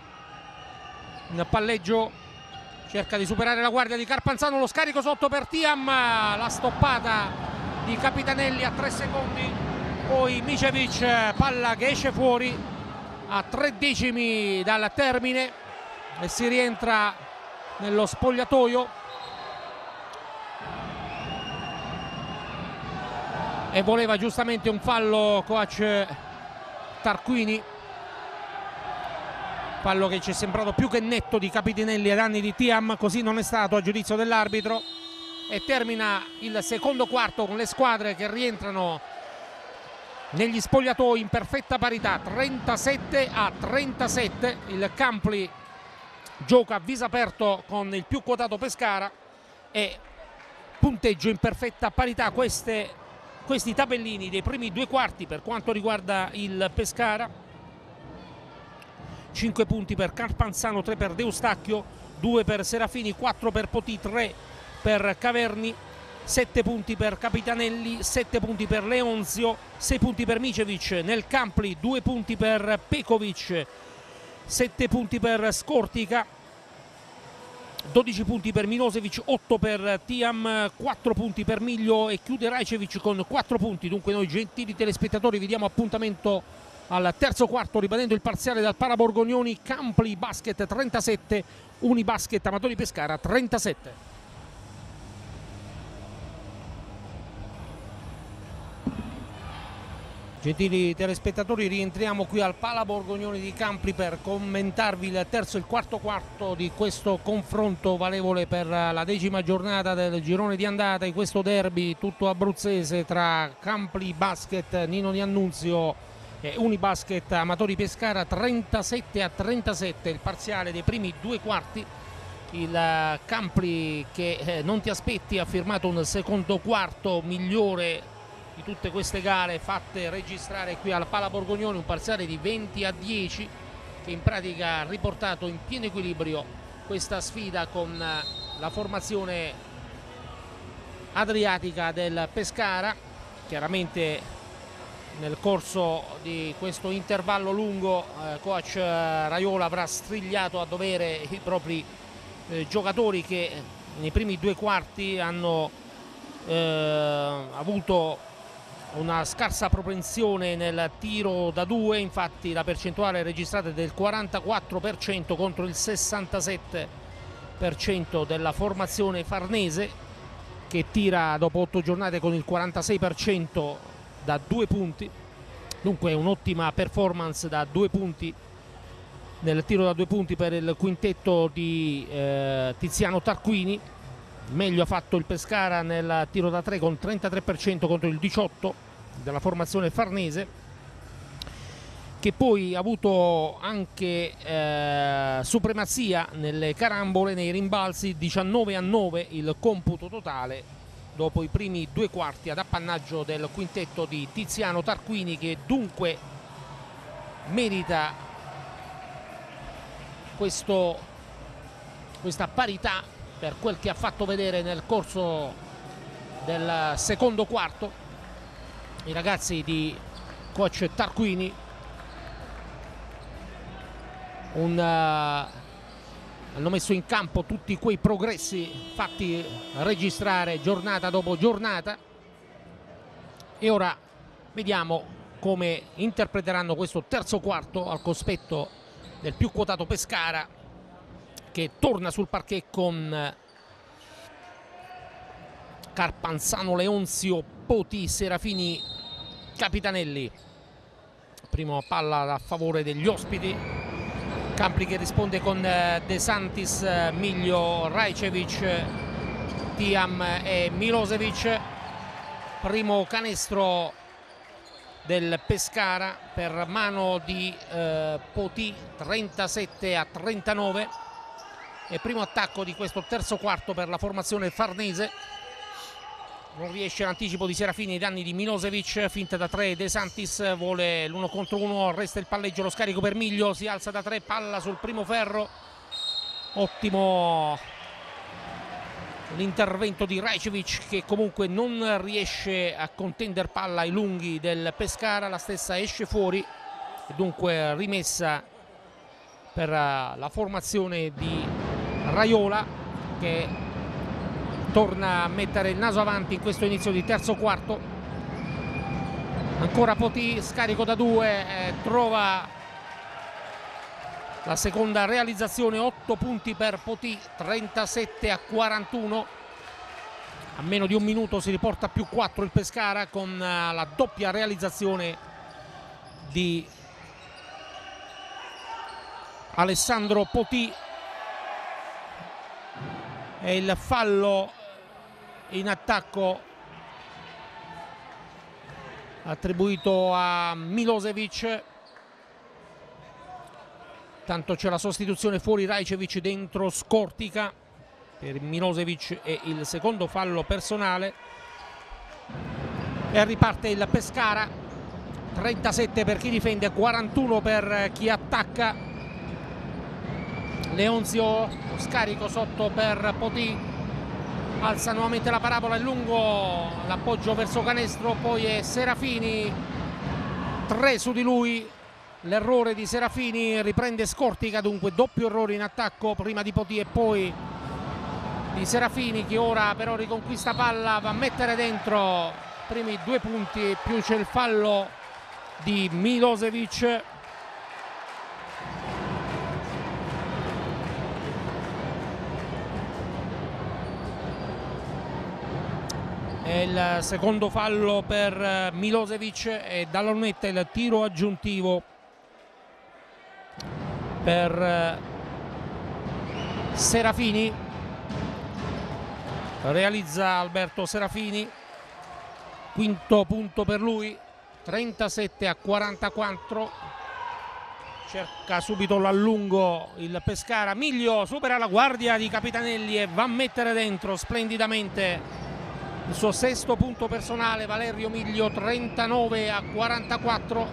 in palleggio cerca di superare la guardia di Carpanzano lo scarico sotto per Tiam la stoppata di Capitanelli a 3 secondi poi Micevic palla che esce fuori a tre decimi dal termine e si rientra nello spogliatoio. E voleva giustamente un fallo coach Tarquini. Fallo che ci è sembrato più che netto di Capitinelli ai danni di Tiam così non è stato a giudizio dell'arbitro. E termina il secondo quarto con le squadre che rientrano negli spogliatoi in perfetta parità 37 a 37 il Campli gioca a viso aperto con il più quotato Pescara e punteggio in perfetta parità. Queste, questi tabellini dei primi due quarti per quanto riguarda il Pescara. 5 punti per Carpanzano 3 per Deustacchio 2 per Serafini 4 per Poti 3 per Caverni 7 punti per Capitanelli, 7 punti per Leonzio, 6 punti per Micevic, nel Campli 2 punti per Pekovic, 7 punti per Scortica, 12 punti per Milosevic, 8 per Tiam, 4 punti per Miglio e chiude Rajcevic con 4 punti. Dunque noi gentili telespettatori vi diamo appuntamento al terzo quarto ribadendo il parziale dal Paraborgognoni, Campli Basket 37, Unibasket Amatori Pescara 37. Gentili telespettatori, rientriamo qui al Pala Borgognoni di Campli per commentarvi il terzo e il quarto quarto di questo confronto valevole per la decima giornata del girone di andata di questo derby tutto abruzzese tra Campli Basket, Nino Di Annunzio e Unibasket Amatori Pescara 37 a 37 il parziale dei primi due quarti. Il Campli che eh, non ti aspetti ha firmato un secondo quarto migliore di tutte queste gare fatte registrare qui al Pala Borgognoni un parziale di 20 a 10 che in pratica ha riportato in pieno equilibrio questa sfida con eh, la formazione adriatica del Pescara. Chiaramente nel corso di questo intervallo lungo eh, coach eh, Raiola avrà strigliato a dovere i propri eh, giocatori che nei primi due quarti hanno eh, avuto una scarsa propensione nel tiro da due, infatti la percentuale registrata è del 44% contro il 67% della formazione farnese che tira dopo otto giornate con il 46% da due punti, dunque un'ottima performance da due punti nel tiro da due punti per il quintetto di eh, Tiziano Tarquini. Meglio ha fatto il Pescara nel tiro da 3 con 33% contro il 18% della formazione farnese che poi ha avuto anche eh, supremazia nelle carambole, nei rimbalzi 19 a 9 il computo totale dopo i primi due quarti ad appannaggio del quintetto di Tiziano Tarquini che dunque merita questo, questa parità per quel che ha fatto vedere nel corso del secondo quarto i ragazzi di coach Tarquini. Un, uh, hanno messo in campo tutti quei progressi fatti registrare giornata dopo giornata. E ora vediamo come interpreteranno questo terzo quarto al cospetto del più quotato Pescara che torna sul parquet con Carpanzano, Leonzio, Poti, Serafini, Capitanelli. Primo palla a favore degli ospiti. Campli che risponde con eh, De Santis, eh, Miglio, Rajcevic, Tiam e Milosevic. Primo canestro del Pescara per mano di eh, Poti 37 a 39 e primo attacco di questo terzo quarto per la formazione farnese non riesce l'anticipo di Serafini ai danni di Milosevic, finta da 3 De Santis, vuole l'1 contro 1, resta il palleggio, lo scarico per Miglio, si alza da 3, palla sul primo ferro, ottimo l'intervento di Rajcevic che comunque non riesce a contendere palla ai lunghi del Pescara, la stessa esce fuori dunque rimessa per la formazione di Raiola che torna a mettere il naso avanti in questo inizio di terzo quarto. Ancora Poti scarico da due eh, trova la seconda realizzazione 8 punti per Poti 37 a 41 a meno di un minuto si riporta più 4 il Pescara con uh, la doppia realizzazione di Alessandro Poti. E il fallo in attacco. Attribuito a Milosevic. Tanto c'è la sostituzione fuori Rajcevic dentro Scortica per Milosevic e il secondo fallo personale. E riparte il Pescara. 37 per chi difende 41 per chi attacca. Leonzio scarico sotto per Poti alza nuovamente la parabola è lungo l'appoggio verso canestro poi è Serafini 3 su di lui l'errore di Serafini riprende Scortica dunque doppio errore in attacco prima di Poti e poi di Serafini che ora però riconquista palla, va a mettere dentro primi due punti più c'è il fallo di Milosevic. È il secondo fallo per Milosevic e dalla il tiro aggiuntivo per Serafini. Realizza Alberto Serafini. Quinto punto per lui 37 a 44 cerca subito l'allungo il Pescara. Miglio supera la guardia di Capitanelli e va a mettere dentro splendidamente il suo sesto punto personale Valerio Miglio 39 a 44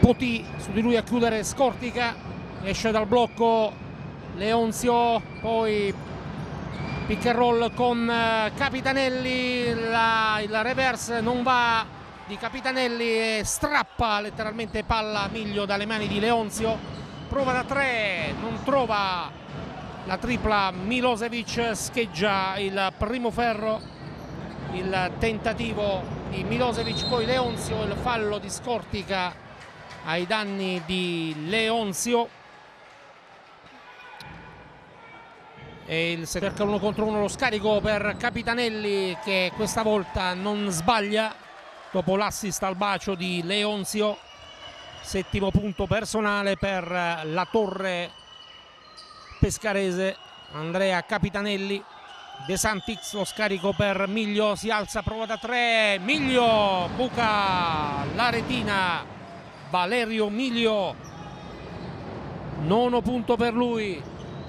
Poti su di lui a chiudere Scortica esce dal blocco Leonzio poi pick and roll con eh, Capitanelli la, il reverse non va di Capitanelli e strappa letteralmente palla Miglio dalle mani di Leonzio. Prova da tre non trova la tripla Milosevic scheggia il primo ferro. Il tentativo di Milosevic poi Leonzio il fallo di Scortica ai danni di Leonzio. E il cerca uno contro uno lo scarico per Capitanelli che questa volta non sbaglia. Dopo l'assist al bacio di Leonzio settimo punto personale per la torre pescarese Andrea Capitanelli. De Santix lo scarico per Miglio si alza prova da tre. Miglio buca la retina. Valerio Miglio nono punto per lui.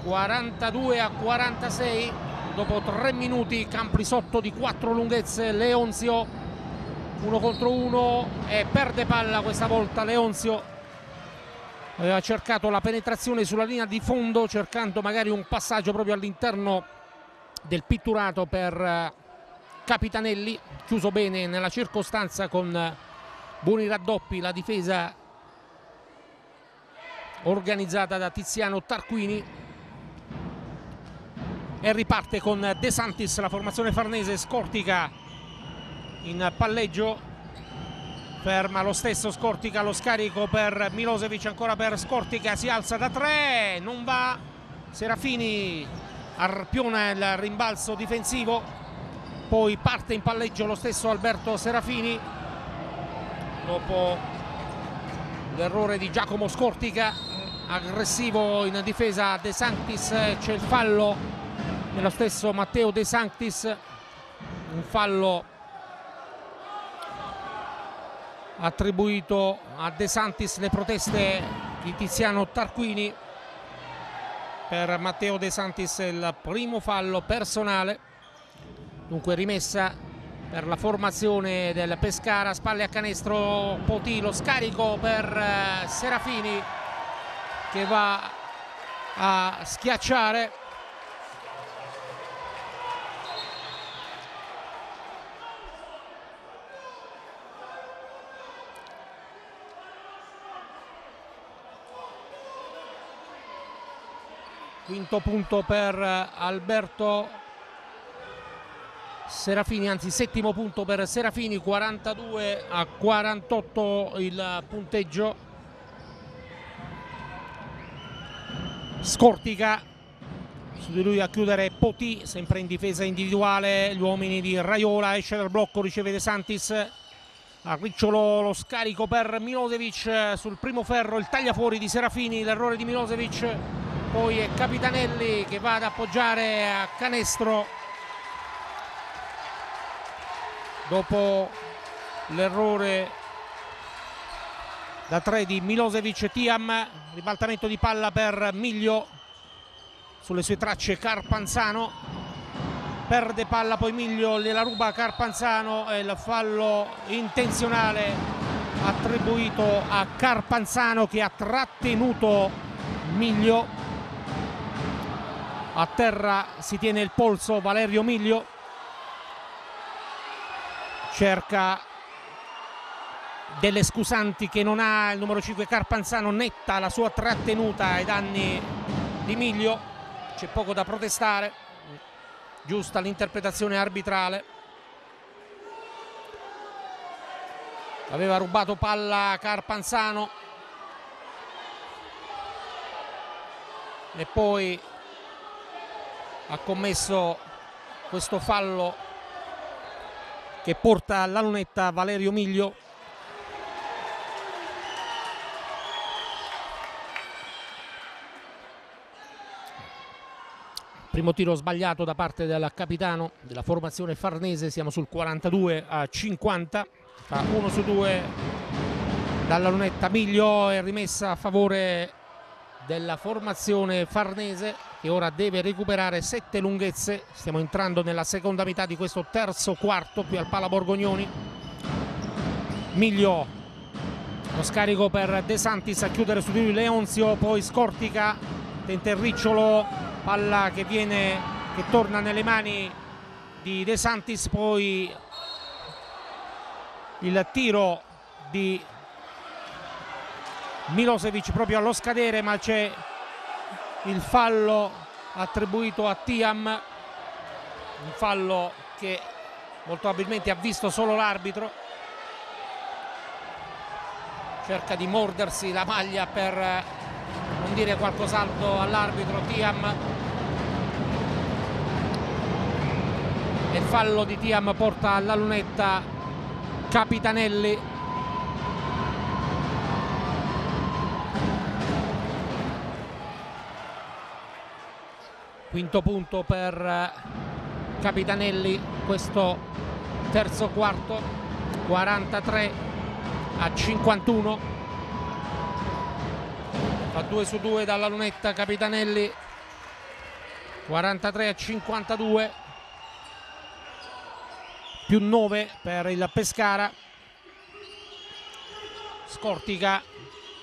42 a 46 dopo 3 minuti Campri sotto di 4 lunghezze Leonzio. Uno contro uno e perde palla questa volta Leonzio aveva cercato la penetrazione sulla linea di fondo cercando magari un passaggio proprio all'interno del pitturato per eh, Capitanelli. Chiuso bene nella circostanza con buoni raddoppi la difesa organizzata da Tiziano Tarquini. E riparte con De Santis la formazione farnese Scortica in palleggio ferma lo stesso Scortica lo scarico per Milosevic ancora per Scortica si alza da tre non va. Serafini arpiona il rimbalzo difensivo. Poi parte in palleggio lo stesso Alberto Serafini. Dopo l'errore di Giacomo Scortica aggressivo in difesa De Santis c'è il fallo nello stesso Matteo De Sanctis. Un fallo attribuito a De Santis le proteste di Tiziano Tarquini. Per Matteo De Santis il primo fallo personale. Dunque rimessa per la formazione del Pescara. Spalle a canestro Poti lo scarico per eh, Serafini che va a schiacciare quinto punto per Alberto Serafini, anzi settimo punto per Serafini, 42 a 48 il punteggio. Scortica su di lui a chiudere Poti, sempre in difesa individuale, gli uomini di Raiola, esce dal blocco, riceve De Santis, a Ricciolo lo scarico per Milosevic sul primo ferro, il tagliafuori di Serafini, l'errore di Milosevic poi è Capitanelli che va ad appoggiare a canestro. Dopo l'errore da 3 di Milosevic Tiam ribaltamento di palla per Miglio. Sulle sue tracce Carpanzano. Perde palla poi Miglio gliela ruba Carpanzano e il fallo intenzionale attribuito a Carpanzano che ha trattenuto Miglio a terra si tiene il polso Valerio Miglio. Cerca delle scusanti che non ha il numero 5 Carpanzano netta la sua trattenuta ai danni di Miglio. C'è poco da protestare, giusta l'interpretazione arbitrale. Aveva rubato palla Carpanzano. E poi ha commesso questo fallo che porta alla lunetta Valerio Miglio. Primo tiro sbagliato da parte del capitano della formazione farnese, siamo sul 42 a 50, fa 1 su 2 dalla lunetta Miglio è rimessa a favore della formazione farnese che ora deve recuperare sette lunghezze, stiamo entrando nella seconda metà di questo terzo quarto qui al Pala Borgognoni. Miglio, lo scarico per De Santis a chiudere su di lui Leonzio, poi Scortica, tenta il ricciolo palla che viene che torna nelle mani di De Santis poi il tiro di Milosevic proprio allo scadere ma c'è il fallo attribuito a Tiam. Un fallo che molto probabilmente ha visto solo l'arbitro. Cerca di mordersi la maglia per non dire qualcos'altro all'arbitro Tiam. E il fallo di Tiam porta alla lunetta Capitanelli quinto punto per eh, Capitanelli questo terzo quarto 43 a 51 fa 2 su 2 dalla lunetta Capitanelli 43 a 52 più 9 per il Pescara. Scortica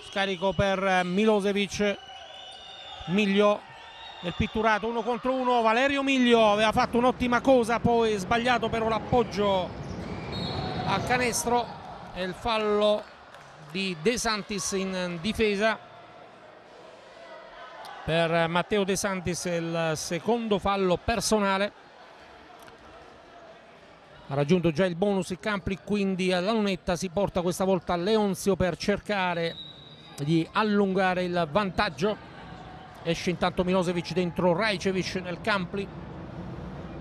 scarico per Milosevic Miglio nel pitturato uno contro uno. Valerio Miglio aveva fatto un'ottima cosa poi sbagliato però l'appoggio a canestro. E il fallo di De Santis in difesa per Matteo De Santis il secondo fallo personale. Ha raggiunto già il bonus il Campli quindi alla lunetta si porta questa volta Leonzio per cercare di allungare il vantaggio esce intanto Milosevic dentro Rajcevic nel Campli.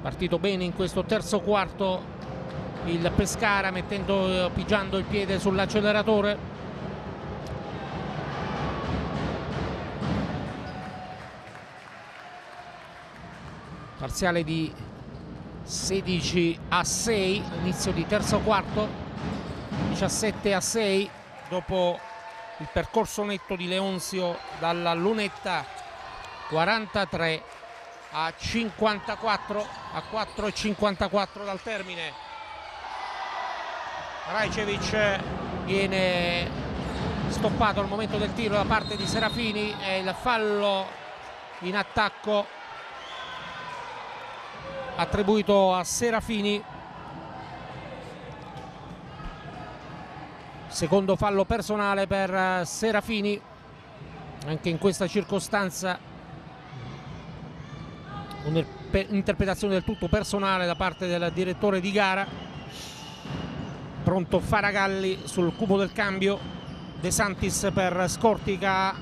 Partito bene in questo terzo quarto. Il Pescara mettendo, pigiando il piede sull'acceleratore. Parziale di 16 a 6 inizio di terzo quarto. 17 a 6 dopo il percorso netto di Leonzio dalla lunetta 43 a 54 a 4 e 54 dal termine. Rajcevic viene stoppato al momento del tiro da parte di Serafini e il fallo in attacco attribuito a Serafini. Secondo fallo personale per Serafini anche in questa circostanza un'interpretazione del tutto personale da parte del direttore di gara. Pronto Faragalli sul cubo del cambio. De Santis per Scortica.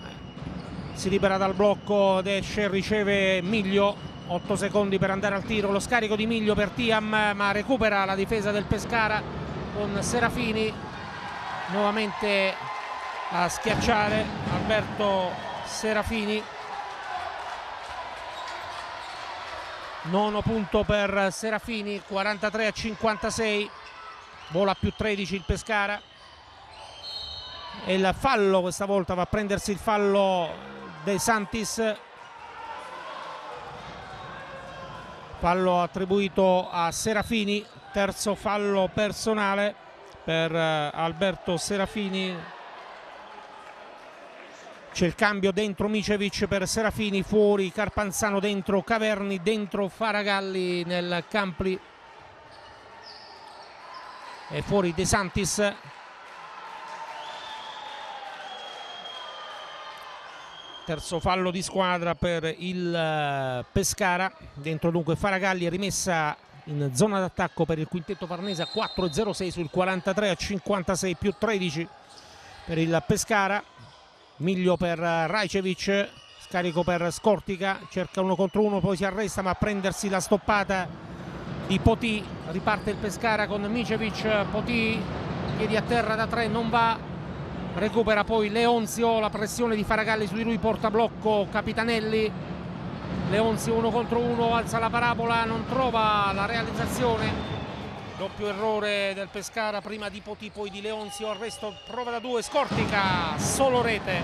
Si libera dal blocco. Esce riceve Miglio. 8 secondi per andare al tiro, lo scarico di Miglio per Tiam ma recupera la difesa del Pescara con Serafini. Nuovamente a schiacciare Alberto Serafini nono punto per Serafini 43 a 56 vola più 13 il Pescara. E il fallo questa volta va a prendersi il fallo De Santis. Fallo attribuito a Serafini terzo fallo personale per eh, Alberto Serafini c'è il cambio dentro Micevic per Serafini fuori Carpanzano dentro Caverni dentro Faragalli nel Campli. E fuori De Santis. Terzo fallo di squadra per il eh, Pescara. Dentro dunque Faragalli rimessa in zona d'attacco per il quintetto farnese a 4-0-6 sul 43 a 56 più 13 per il Pescara Miglio per Rajcevic scarico per Scortica cerca uno contro uno poi si arresta ma a prendersi la stoppata di Poti riparte il Pescara con Micevic Poti piedi a terra da tre non va recupera poi Leonzio, la pressione di Faragalli su di lui porta blocco Capitanelli, Leonzio uno contro uno, alza la parabola, non trova la realizzazione, doppio errore del Pescara prima di Poti, poi di Leonzio, arresto, prova da due, Scortica, solo rete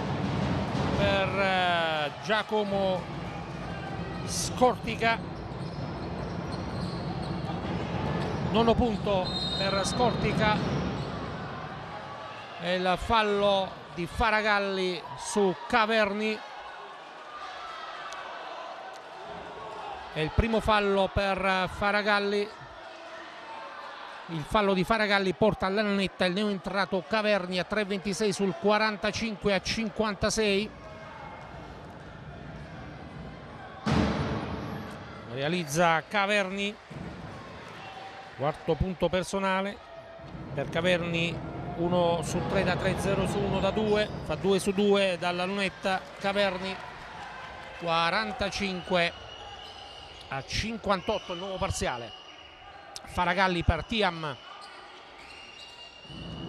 per eh, Giacomo Scortica, nono punto per Scortica. Il fallo di Faragalli su Caverni. È il primo fallo per Faragalli il fallo di Faragalli porta alla netta il neoentrato Caverni a 3.26 sul 45 a 56 realizza Caverni. Quarto punto personale per Caverni 1 su 3 da 3, 0 su 1 da 2, fa 2 su 2 dalla lunetta Caverni, 45 a 58 il nuovo parziale. Faragalli per Tiam,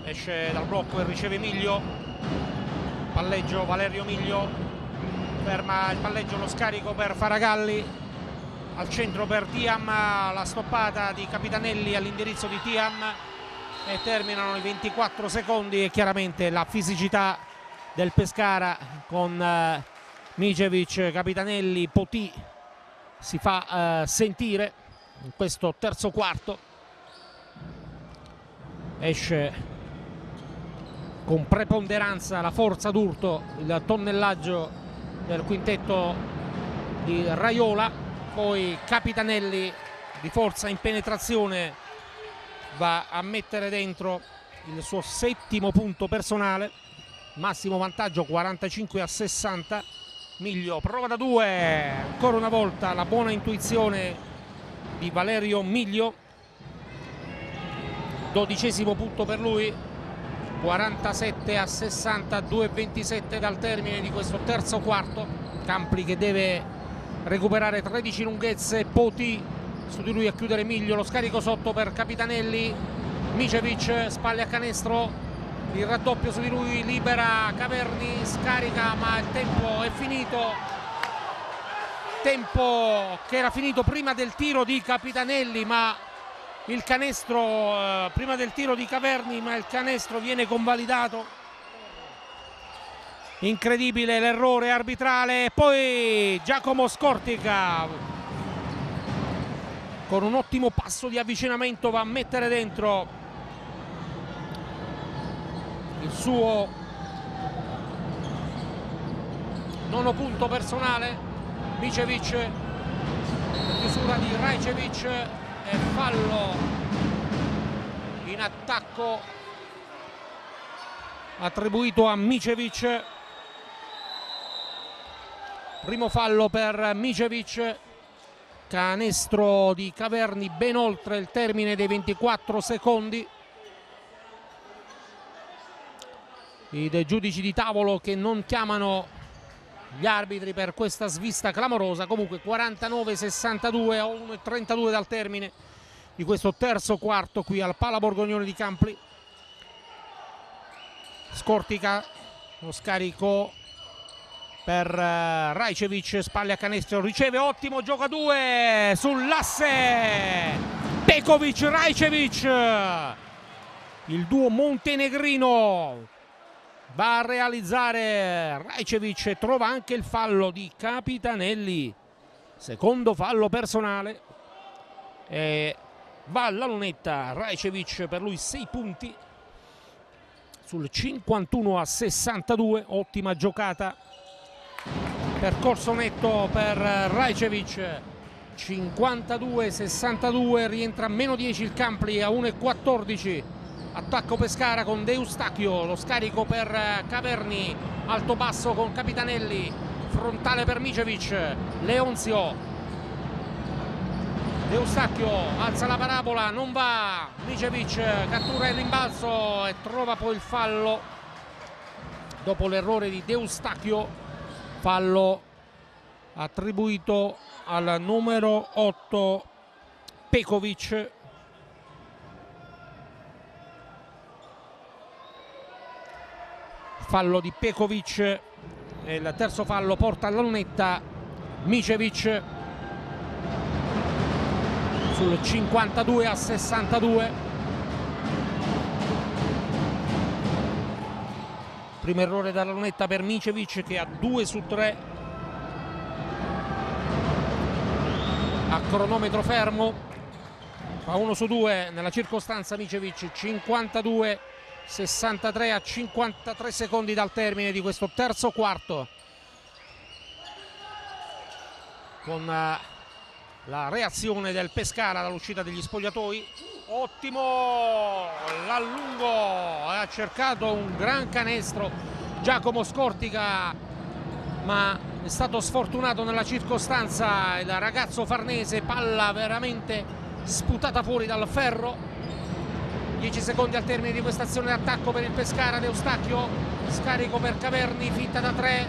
esce dal blocco e riceve Miglio, palleggio Valerio Miglio, ferma il palleggio, lo scarico per Faragalli, al centro per Tiam, la stoppata di Capitanelli all'indirizzo di Tiam, e terminano i 24 secondi e chiaramente la fisicità del Pescara con eh, Micevic, Capitanelli, Poti si fa eh, sentire in questo terzo quarto. Esce con preponderanza la forza d'urto il tonnellaggio del quintetto di Raiola. Poi Capitanelli di forza in penetrazione va a mettere dentro il suo settimo punto personale. Massimo vantaggio 45 a 60 Miglio prova da due. Ancora una volta la buona intuizione di Valerio Miglio. Dodicesimo punto per lui 47 a 62 27 dal termine di questo terzo quarto. Campli che deve recuperare 13 lunghezze Poti su di lui a chiudere Miglio, lo scarico sotto per Capitanelli, Micevic, spalle a canestro, il raddoppio su di lui, libera Caverni, scarica ma il tempo è finito, tempo che era finito prima del tiro di Capitanelli ma il canestro, eh, prima del tiro di Caverni ma il canestro viene convalidato. Incredibile l'errore arbitrale, poi Giacomo Scortica con un ottimo passo di avvicinamento va a mettere dentro il suo nono punto personale Micevic chiusura di Rajcevic e fallo in attacco attribuito a Micevic. Primo fallo per Micevic canestro di Caverni ben oltre il termine dei 24 secondi. I giudici di tavolo che non chiamano gli arbitri per questa svista clamorosa comunque 49-62 a 1-32 dal termine di questo terzo quarto qui al Pala Borgognone di Campli Scortica lo scarico per uh, Rajcevic, spalle a canestro, riceve ottimo gioco a due sull'asse. Pekovic, Rajcevic il duo montenegrino va a realizzare. Rajcevic trova anche il fallo di Capitanelli. Secondo fallo personale. E va alla lunetta. Rajcevic per lui 6 punti. Sul 51 a 62 ottima giocata. Percorso netto per Rajcevic 52-62 rientra a meno 10 il Campli a 1-14 attacco Pescara con Deustachio lo scarico per Caverni alto basso con Capitanelli frontale per Micevic, Leonzio. Eustachio alza la parabola, non va, Micevic cattura il rimbalzo e trova poi il fallo. Dopo l'errore di Deustachio, fallo attribuito al numero 8 Pekovic. Fallo di Pekovic, il terzo fallo porta alla lunetta Micevic. Sul 52 a 62 primo errore dalla lunetta per Micevic che ha 2 su 3 a cronometro fermo. Fa 1 su 2 nella circostanza Micevic 52 63 a 53 secondi dal termine di questo terzo quarto. Con uh, la reazione del Pescara dall'uscita degli spogliatoi. Ottimo! L'allungo! Ha cercato un gran canestro Giacomo Scortica ma è stato sfortunato nella circostanza. Il ragazzo farnese palla veramente sputata fuori dal ferro 10 secondi al termine di questa azione d'attacco per il Pescara De Eustachio scarico per Caverni finta da 3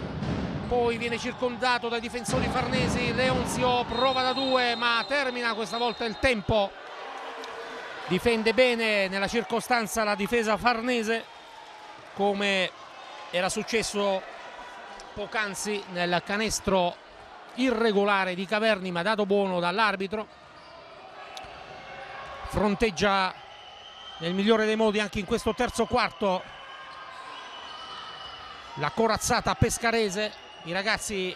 poi viene circondato dai difensori farnesi, Leonzio prova da due ma termina questa volta il tempo, difende bene nella circostanza la difesa farnese come era successo poc'anzi nel canestro irregolare di Caverni ma dato buono dall'arbitro, fronteggia nel migliore dei modi anche in questo terzo quarto. La corazzata pescarese i ragazzi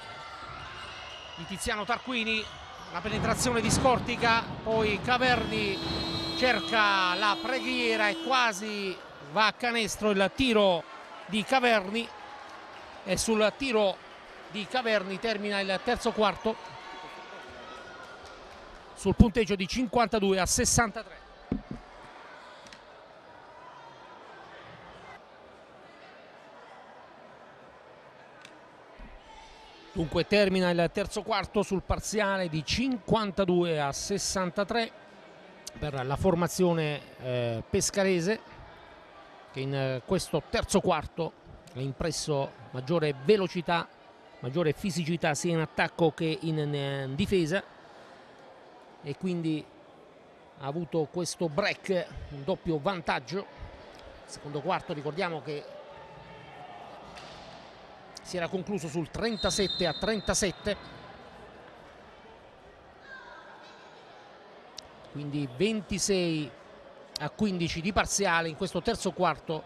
di Tiziano Tarquini la penetrazione di Scortica poi Caverni cerca la preghiera e quasi va a canestro il tiro di Caverni. E sul tiro di Caverni termina il terzo quarto. Sul punteggio di 52 a 63 Dunque termina il terzo quarto sul parziale di 52 a 63 per la formazione eh, pescarese che in eh, questo terzo quarto ha impresso maggiore velocità, maggiore fisicità sia in attacco che in, in difesa e quindi ha avuto questo break, un doppio vantaggio. Secondo quarto ricordiamo che si era concluso sul 37 a 37 quindi 26 a 15 di parziale in questo terzo quarto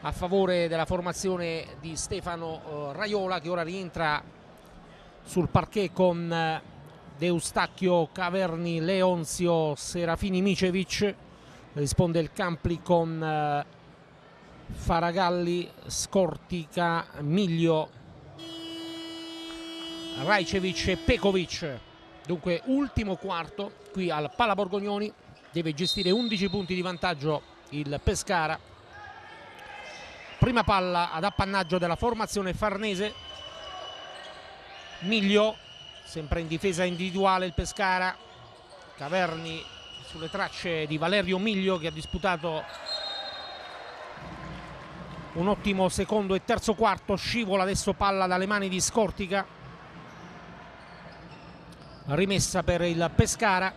a favore della formazione di Stefano uh, Raiola che ora rientra sul parquet con uh, Deustacchio Caverni Leonzio Serafini Micevic. Risponde il Campli con uh, Faragalli, Scortica, Miglio, Rajcevic e Pekovic. Dunque ultimo quarto qui al Pala Borgognoni, deve gestire 11 punti di vantaggio il Pescara. Prima palla ad appannaggio della formazione farnese. Miglio, sempre in difesa individuale il Pescara. Caverni sulle tracce di Valerio Miglio che ha disputato un ottimo secondo e terzo quarto scivola adesso palla dalle mani di Scortica. Rimessa per il Pescara.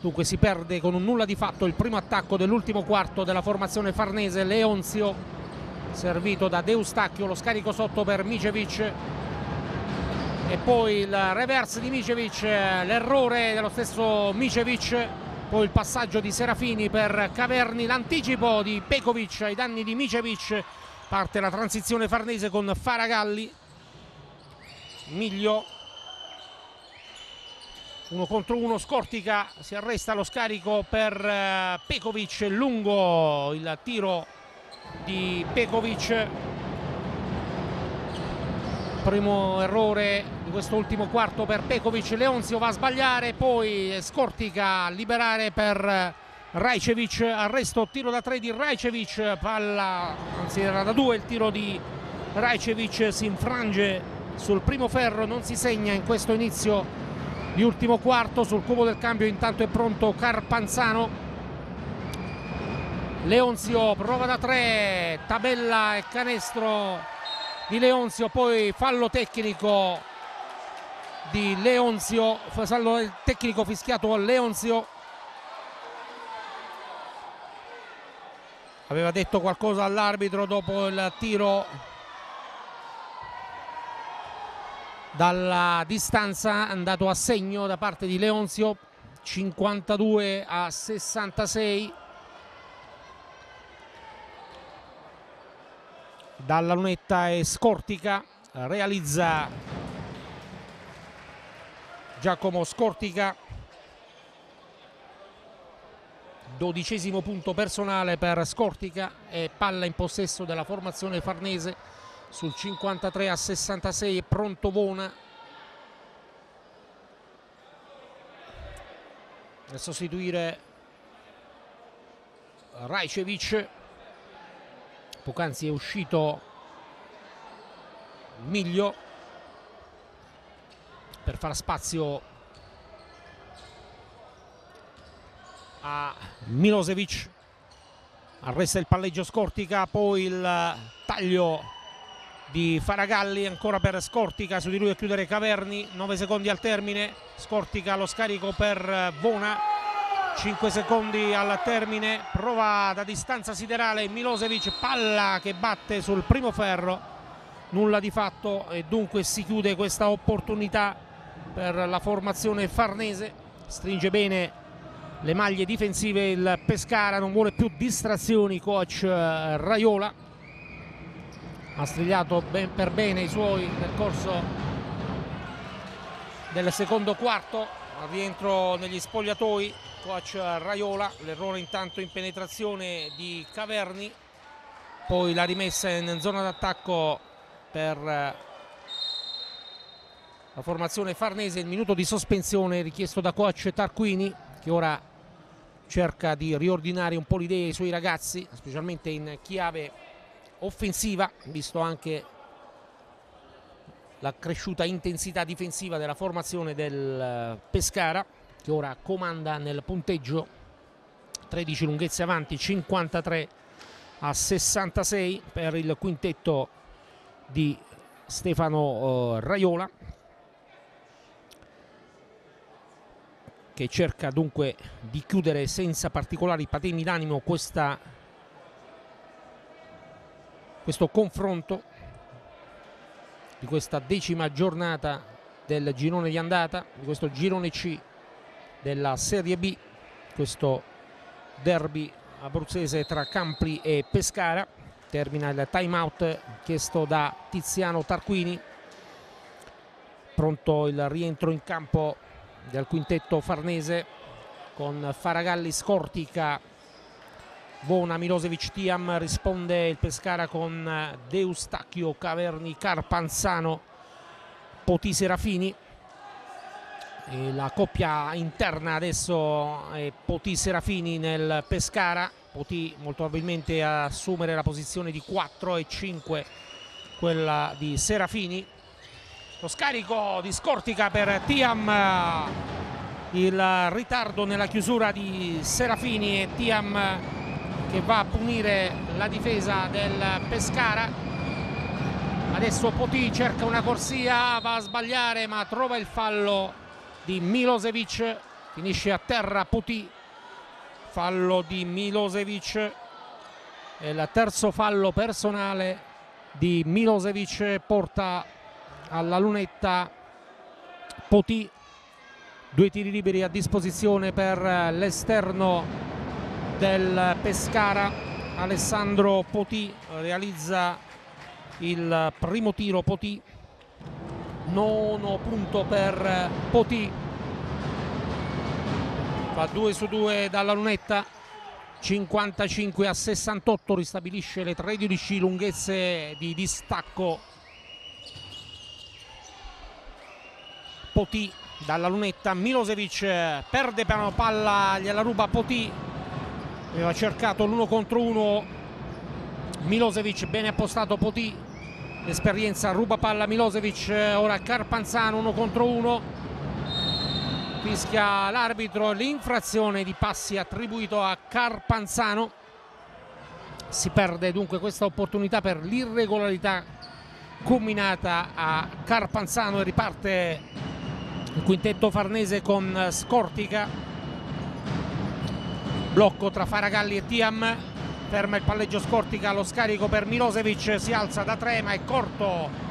Dunque si perde con un nulla di fatto il primo attacco dell'ultimo quarto della formazione farnese Leonzio servito da Deustacchio lo scarico sotto per Micevic. E poi il reverse di Micevic l'errore dello stesso Micevic poi il passaggio di Serafini per Caverni, l'anticipo di Pekovic ai danni di Micevic, parte la transizione farnese con Faragalli, Miglio, uno contro uno, Scortica, si arresta lo scarico per eh, Pekovic, lungo il tiro di Pekovic, primo errore di questo ultimo quarto per Pekovic, Leonzio va a sbagliare, poi Scortica a liberare per Rajcevic, arresto, tiro da tre di Rajcevic, palla, anzi era da due il tiro di Rajcevic, si infrange sul primo ferro non si segna in questo inizio di ultimo quarto sul cubo del cambio intanto è pronto Carpanzano. Leonzio prova da tre tabella e canestro di Leonzio poi fallo tecnico di Leonzio fallo tecnico fischiato a Leonzio. Aveva detto qualcosa all'arbitro dopo il tiro dalla distanza andato a segno da parte di Leonzio 52 a 66 dalla lunetta e Scortica realizza Giacomo Scortica. Dodicesimo punto personale per Scortica e palla in possesso della formazione farnese sul 53 a 66 è pronto Vona. A sostituire Rajcevic poc'anzi è uscito Miglio per far spazio a Milosevic. Arresta il palleggio Scortica poi il taglio di Faragalli ancora per Scortica su di lui a chiudere Caverni 9 secondi al termine. Scortica lo scarico per Vona 5 secondi al termine prova da distanza siderale Milosevic palla che batte sul primo ferro. Nulla di fatto e dunque si chiude questa opportunità per la formazione farnese. Stringe bene le maglie difensive il Pescara non vuole più distrazioni coach eh, Raiola. Ha strigliato ben per bene i suoi nel corso del secondo quarto. Rientro negli spogliatoi coach Raiola. L'errore intanto in penetrazione di Caverni. Poi la rimessa in zona d'attacco per eh, la formazione farnese. Il minuto di sospensione richiesto da coach Tarquini che ora cerca di riordinare un po' le idee ai suoi ragazzi, specialmente in chiave offensiva, visto anche la cresciuta intensità difensiva della formazione del eh, Pescara, che ora comanda nel punteggio. 13 lunghezze avanti, 53 a 66 per il quintetto di Stefano uh, Raiola che cerca dunque di chiudere senza particolari patemi d'animo questo confronto di questa decima giornata del girone di andata, di questo girone C della Serie B, questo derby abruzzese tra Campli e Pescara. Termina il time out chiesto da Tiziano Tarquini. Pronto il rientro in campo del quintetto farnese con Faragalli, Scortica, Vona, Milosevic, Tiam, risponde il Pescara con Deustacchio, Caverni, Carpanzano, Poti, Serafini. E la coppia interna adesso è Poti Serafini nel Pescara, Poti molto probabilmente assumere la posizione di 4 e 5 quella di Serafini. Lo scarico di Scortica per Tiam. Il ritardo nella chiusura di Serafini e Tiam che va a punire la difesa del Pescara. Adesso Poti cerca una corsia va a sbagliare ma trova il fallo di Milosevic finisce a terra Poti fallo di Milosevic e il terzo fallo personale di Milosevic porta alla lunetta Poti due tiri liberi a disposizione per l'esterno del Pescara. Alessandro Poti realizza il primo tiro Poti nono punto per Poti. Fa 2 su 2 dalla lunetta. 55 a 68 ristabilisce le 13 lunghezze di distacco. Poti dalla lunetta. Milosevic perde piano palla gliela ruba Poti. Aveva cercato l'uno contro uno. Milosevic bene appostato Poti l'esperienza ruba palla Milosevic ora Carpanzano uno contro uno. Fischia l'arbitro l'infrazione di passi attribuito a Carpanzano. Si perde dunque questa opportunità per l'irregolarità combinata a Carpanzano e riparte il quintetto farnese con Scortica. Blocco tra Faragalli e Tiam ferma il palleggio Scortica lo scarico per Milosevic si alza da tre ma è corto.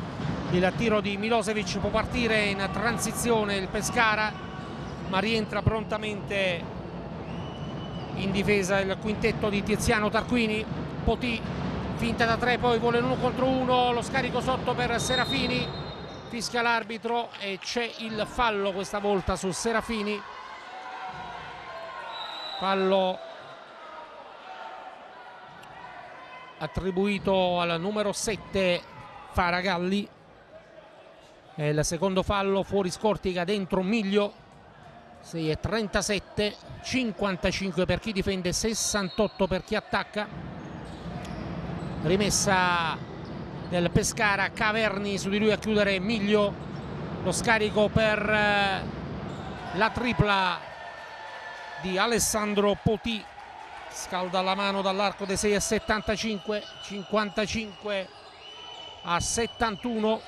Il tiro di Milosevic può partire in transizione il Pescara ma rientra prontamente in difesa il quintetto di Tiziano Tarquini. Poti finta da tre poi vuole uno contro uno lo scarico sotto per Serafini. Fischia l'arbitro e c'è il fallo questa volta su Serafini. Fallo attribuito al numero 7 Faragalli. È il secondo fallo fuori scortica dentro Miglio. 6 e 37 55 per chi difende 68 per chi attacca. Rimessa del Pescara Caverni su di lui a chiudere Miglio. Lo scarico per eh, la tripla di Alessandro Poti scalda la mano dall'arco dei 6 a 75 55 a 71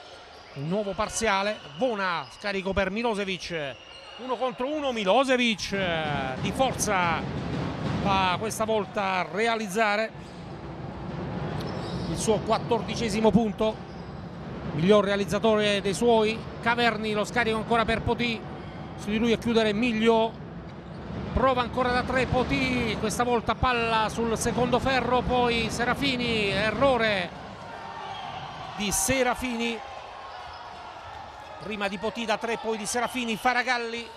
il nuovo parziale. Vona scarico per Milosevic. Uno contro uno Milosevic eh, di forza va questa volta a realizzare il suo quattordicesimo punto. Miglior realizzatore dei suoi. Caverni lo scarico ancora per Poti. Su di lui a chiudere Miglio prova ancora da tre Poti questa volta palla sul secondo ferro poi Serafini errore di Serafini. Prima di Poti da tre, poi di Serafini, Faragalli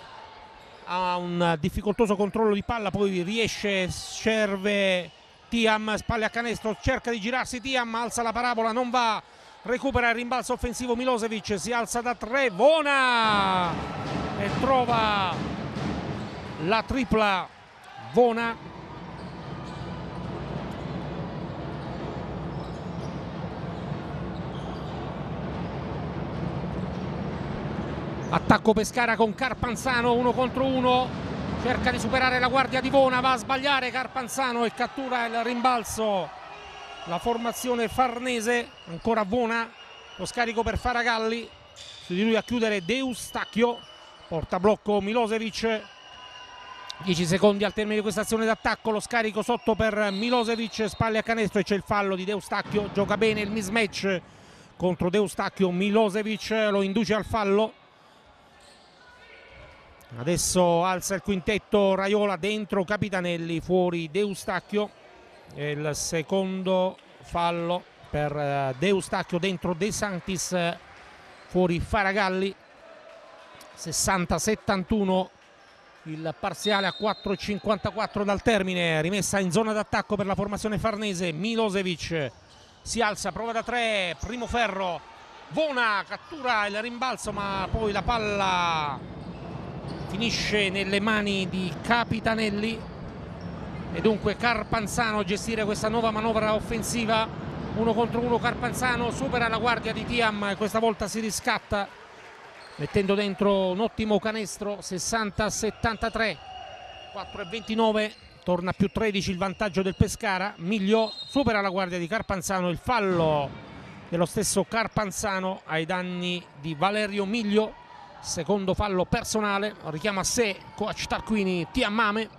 ha un difficoltoso controllo di palla, poi riesce, serve Tiam, spalle a canestro, cerca di girarsi Tiam, alza la parabola, non va, recupera il rimbalzo offensivo Milosevic, si alza da tre, Vona e trova la tripla Vona. Attacco Pescara con Carpanzano uno contro uno. Cerca di superare la guardia di Vona va a sbagliare Carpanzano e cattura il rimbalzo. La formazione farnese ancora Vona lo scarico per Faragalli. Su di lui a chiudere Deustacchio porta blocco Milosevic 10 secondi al termine di questa azione d'attacco lo scarico sotto per Milosevic spalle a canestro e c'è il fallo di Deustacchio gioca bene il mismatch contro Deustacchio Milosevic lo induce al fallo Adesso alza il quintetto Raiola dentro Capitanelli, fuori Deustacchio. Il secondo fallo per eh, Deustacchio dentro De Santis, fuori Faragalli. 60-71 il parziale a 4.54 dal termine, rimessa in zona d'attacco per la formazione farnese. Milosevic si alza, prova da tre, primo ferro. Vona cattura il rimbalzo ma poi la palla finisce nelle mani di Capitanelli e dunque Carpanzano gestire questa nuova manovra offensiva uno contro uno Carpanzano supera la guardia di Tiam e questa volta si riscatta mettendo dentro un ottimo canestro 60-73 4-29 torna più 13 il vantaggio del Pescara. Miglio supera la guardia di Carpanzano il fallo dello stesso Carpanzano ai danni di Valerio Miglio. Secondo fallo personale richiama a sé coach Tarquini Tiammame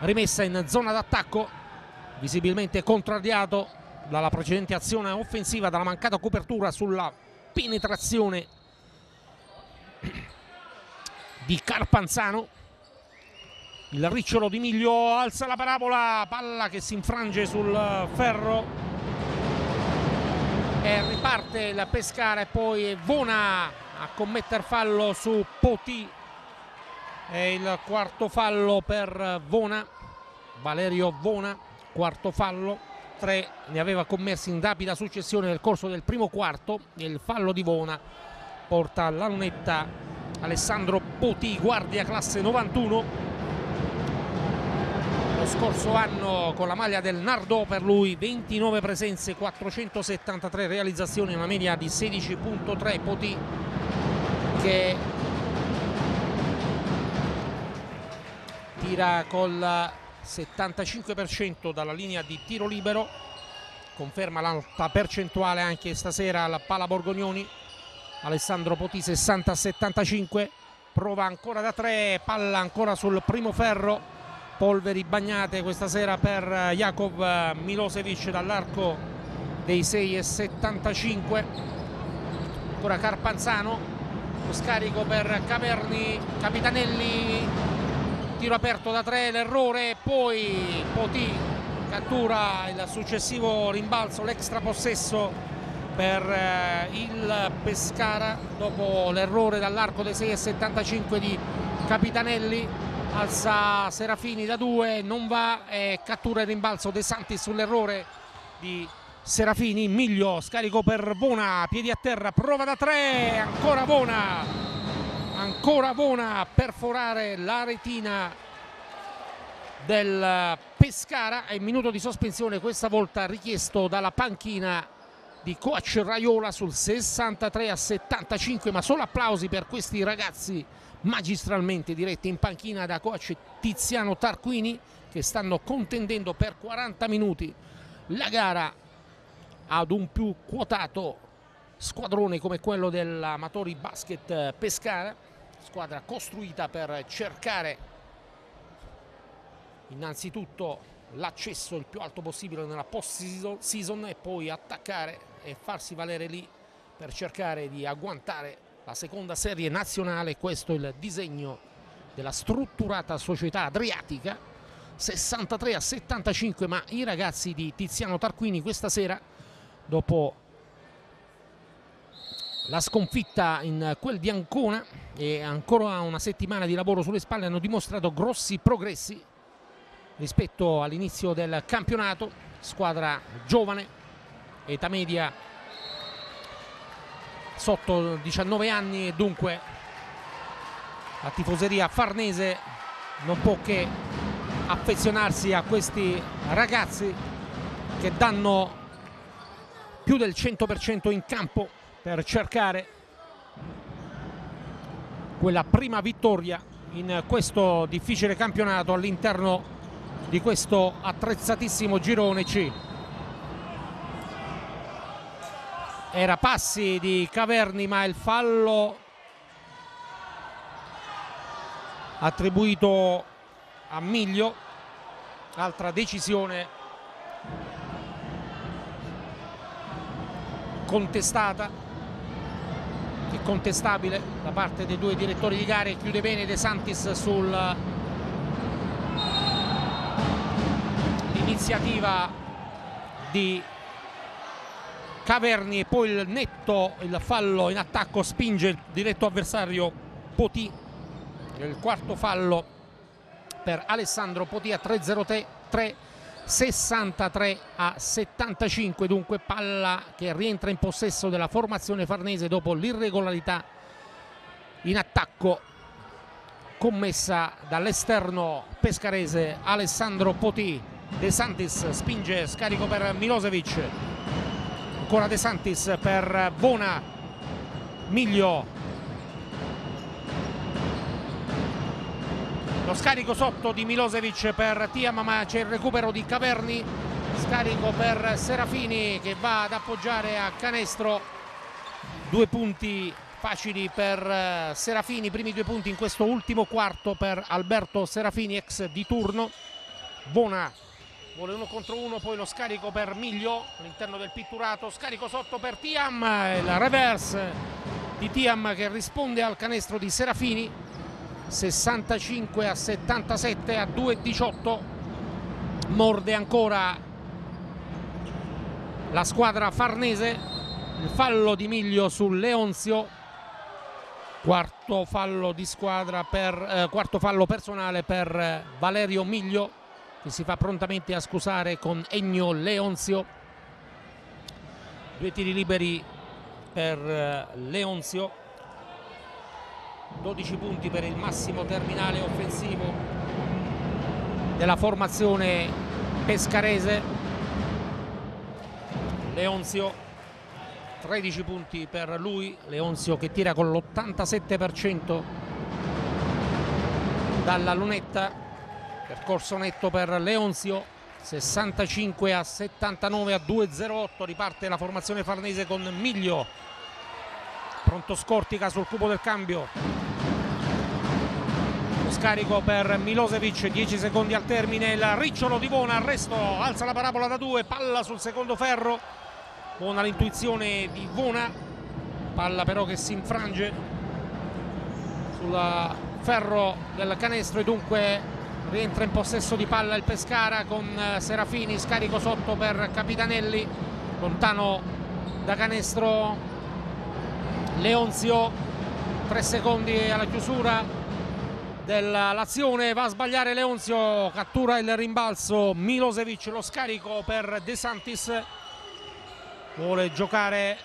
rimessa in zona d'attacco visibilmente contrariato dalla precedente azione offensiva dalla mancata copertura sulla penetrazione di Carpanzano. Il ricciolo di Miglio alza la parabola palla che si infrange sul ferro e riparte il Pescara e poi Vona a commettere fallo su Poti. E il quarto fallo per Vona Valerio Vona quarto fallo tre ne aveva commessi in rapida successione nel corso del primo quarto il fallo di Vona porta la lunetta Alessandro Poti guardia classe 91 lo lo scorso anno con la maglia del Nardò per lui 29 presenze 473 realizzazioni una media di 16.3 Poti che tira col 75% dalla linea di tiro libero. Conferma l'alta percentuale anche stasera alla Pala Borgognoni. Alessandro Poti 60-75 prova ancora da tre palla ancora sul primo ferro. Polveri bagnate questa sera per Jakov Milosevic dall'arco dei 6,75 ancora Carpanzano lo scarico per Caverni Capitanelli tiro aperto da tre l'errore poi Poti cattura il successivo rimbalzo l'extra possesso per eh, il Pescara dopo l'errore dall'arco dei 6,75 di Capitanelli. Alza Serafini da due non va e cattura il rimbalzo De Santi sull'errore di Serafini. Miglio scarico per Bona piedi a terra prova da tre ancora Bona ancora Bona a perforare la retina del Pescara. È minuto di sospensione questa volta richiesto dalla panchina di coach Raiola sul 63 a 75 ma solo applausi per questi ragazzi magistralmente diretti in panchina da coach Tiziano Tarquini che stanno contendendo per 40 minuti la gara ad un più quotato squadrone come quello dell'Amatori Basket Pescara squadra costruita per cercare innanzitutto l'accesso il più alto possibile nella post season e poi attaccare e farsi valere lì per cercare di agguantare la seconda serie nazionale. Questo è il disegno della strutturata società adriatica. 63 a 75, ma i ragazzi di Tiziano Tarquini questa sera, dopo la sconfitta in quel di Ancona e ancora una settimana di lavoro sulle spalle, hanno dimostrato grossi progressi rispetto all'inizio del campionato. Squadra giovane, età media sotto 19 anni e dunque la tifoseria farnese non può che affezionarsi a questi ragazzi che danno più del 100% in campo per cercare quella prima vittoria in questo difficile campionato all'interno di questo attrezzatissimo girone C. era passi di Caverni ma il fallo attribuito a Miglio altra decisione contestata contestabile da parte dei due direttori di gare chiude bene De Santis sull'iniziativa di Caverni e poi il netto, il fallo in attacco spinge il diretto avversario Poti. Il quarto fallo per Alessandro Poti a 3-0-3, 63 a 75, dunque palla che rientra in possesso della formazione farnese dopo l'irregolarità in attacco commessa dall'esterno pescarese Alessandro Poti. De Santis spinge scarico per Milosevic. Ancora De Santis per Bona. Miglio lo scarico sotto di Milosevic per Tiam ma c'è il recupero di Caverni. Scarico per Serafini che va ad appoggiare a canestro. Due punti facili per eh, Serafini primi due punti in questo ultimo quarto per Alberto Serafini ex di turno. Bona vuole uno contro uno poi lo scarico per Miglio all'interno del pitturato. Scarico sotto per Tiam il reverse di Tiam che risponde al canestro di Serafini 65 a 77 a 2-18 morde ancora la squadra farnese. Il fallo di Miglio su Leonzio. Quarto fallo di squadra per eh, quarto fallo personale per Valerio Miglio che si fa prontamente a scusare con Ennio Leonzio. Due tiri liberi per eh, Leonzio 12 punti per il massimo terminale offensivo della formazione pescarese. Leonzio 13 punti per lui. Leonzio che tira con l'87% dalla lunetta. Percorso netto per Leonzio 65 a 79 a 2,08 riparte la formazione farnese con Miglio pronto Scortica sul cubo del cambio. Lo scarico per Milosevic 10 secondi al termine il ricciolo di Bona arresto alza la parabola da due palla sul secondo ferro. Buona l'intuizione di Vona palla però che si infrange sul ferro del canestro e dunque rientra in possesso di palla il Pescara con Serafini scarico sotto per Capitanelli lontano da canestro Leonzio 3 secondi alla chiusura dell'azione. Va a sbagliare Leonzio cattura il rimbalzo. Milosevic lo scarico per De Santis. Vuole giocare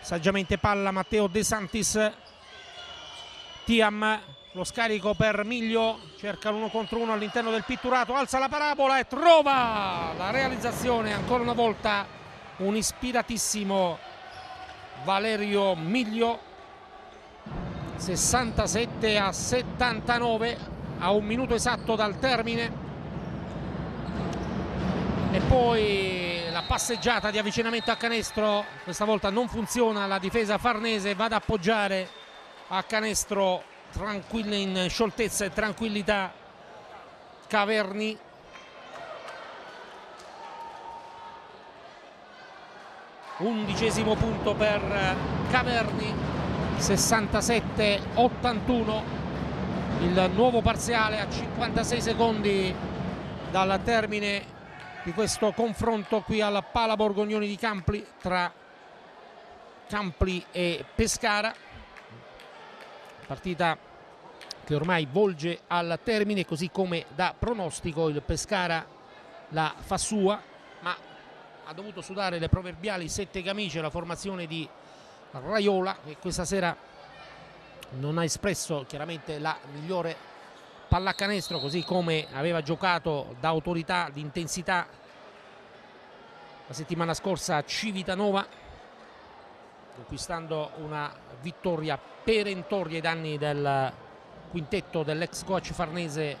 saggiamente palla Matteo De Santis. Tiam lo scarico per Miglio. Cerca l'uno contro uno all'interno del pitturato. Alza la parabola e trova la realizzazione ancora una volta. Un ispiratissimo Valerio Miglio 67 a 79 a un minuto esatto dal termine. E poi la passeggiata di avvicinamento a canestro. Questa volta non funziona la difesa farnese va ad appoggiare a canestro tranquilla in scioltezza e tranquillità Caverni undicesimo punto per Caverni. 67-81 il nuovo parziale a 56 secondi dal termine di questo confronto qui alla Pala Borgognoni di Campli tra Campli e Pescara. Partita che ormai volge al termine così come da pronostico il Pescara la fa sua ha dovuto sudare le proverbiali sette camicie la formazione di Raiola che questa sera non ha espresso chiaramente la migliore pallacanestro così come aveva giocato da autorità di intensità la settimana scorsa a Civitanova conquistando una vittoria perentoria ai danni del quintetto dell'ex coach farnese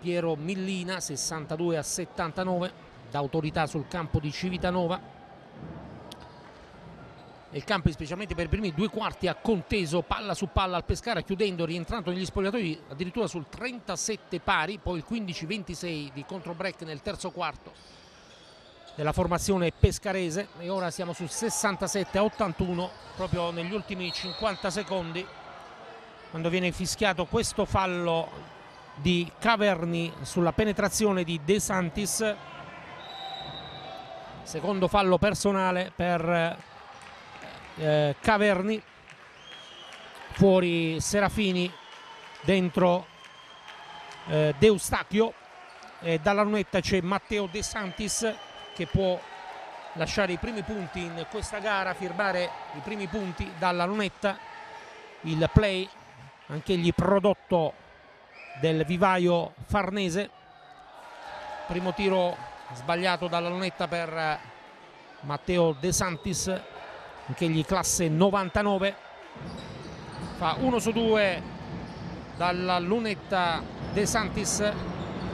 Piero Millina 62 a 79 da autorità sul campo di Civitanova. Il campo specialmente per i primi due quarti ha conteso palla su palla al Pescara chiudendo rientrando negli spogliatoi addirittura sul 37 pari poi il 15-26 di contro break nel terzo quarto della formazione pescarese. E ora siamo sul 67-81 proprio negli ultimi 50 secondi quando viene fischiato questo fallo di Caverni sulla penetrazione di De Santis secondo fallo personale per eh, Caverni. Fuori Serafini dentro eh, Deustachio e dalla lunetta c'è Matteo De Santis che può lasciare i primi punti in questa gara firmare i primi punti dalla lunetta. Il play anch'egli prodotto del vivaio farnese. Primo tiro sbagliato dalla lunetta per Matteo De Santis anch'egli classe 99 fa 1 su 2 dalla lunetta De Santis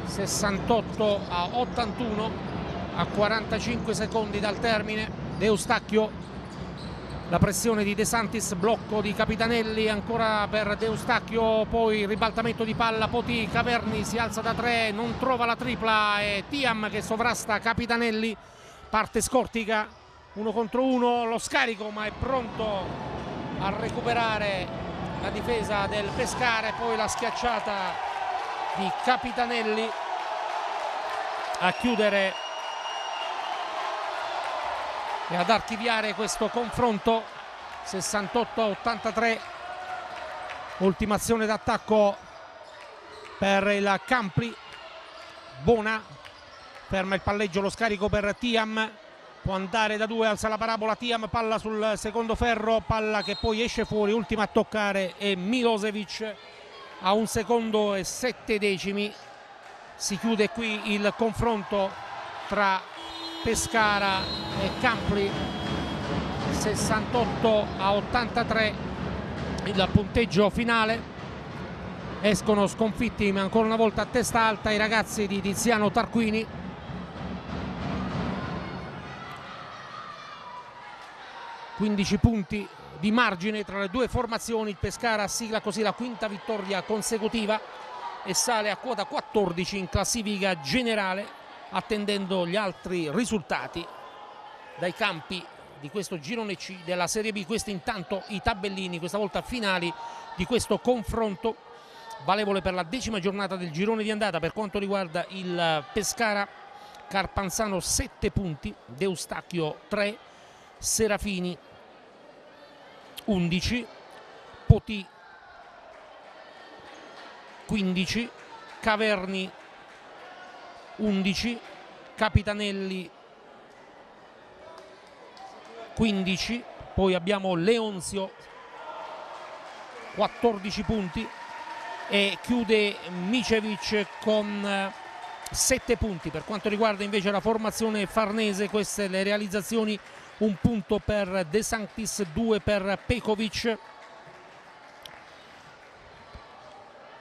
68 a 81 a 45 secondi dal termine. De Eustachio la pressione di De Santis blocco di Capitanelli ancora per De Eustachio poi ribaltamento di palla Poti Caverni si alza da 3 non trova la tripla e Tiam che sovrasta Capitanelli parte Scortica uno contro uno lo scarico ma è pronto a recuperare la difesa del Pescara e poi la schiacciata di Capitanelli a chiudere e ad archiviare questo confronto. 68-83 ultimazione d'attacco per il Campli Bona. Ferma il palleggio lo scarico per Tiam. Può andare da due, alza la parabola. Tiam, palla sul secondo ferro, palla che poi esce fuori, ultima a toccare e Milosevic a un secondo e sette decimi. Si chiude qui il confronto tra Pescara e Campli 68 a 83 il punteggio finale. Escono sconfitti ma ancora una volta a testa alta i ragazzi di Tiziano Tarquini. ...15 punti di margine tra le due formazioni, il Pescara sigla così la quinta vittoria consecutiva e sale a quota 14 in classifica generale attendendo gli altri risultati dai campi di questo girone C della Serie B, questi intanto i tabellini, questa volta finali di questo confronto valevole per la decima giornata del girone di andata. Per quanto riguarda il Pescara Carpanzano 7 punti, Deustacchio 3, Serafini 11, Poti 15, Caverni 11, Capitanelli 15, poi abbiamo Leonzio 14 punti e chiude Micevic con 7 eh, punti. Per quanto riguarda invece la formazione farnese, queste le realizzazioni, un punto per De Sanctis, 2 per Pekovic.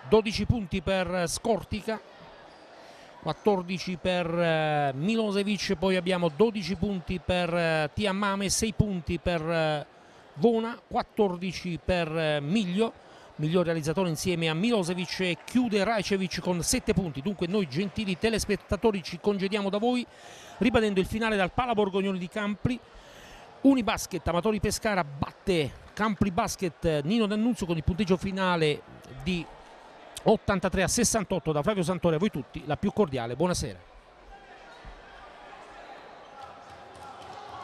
12 punti per Scortica, 14 per eh, Milosevic, poi abbiamo 12 punti per eh, Tiamame, 6 punti per eh, Vona, 14 per Miglio, miglior realizzatore insieme a Milosevic e chiude Rajcevic con 7 punti. Dunque noi gentili telespettatori ci congediamo da voi ribadendo il finale dal Pala Borgognoni di Campli. Unibasket Amatori Pescara batte Campli Basket Nino D'Annunzio con il punteggio finale di 83 a 68 da Flavio Santore a voi tutti la più cordiale buonasera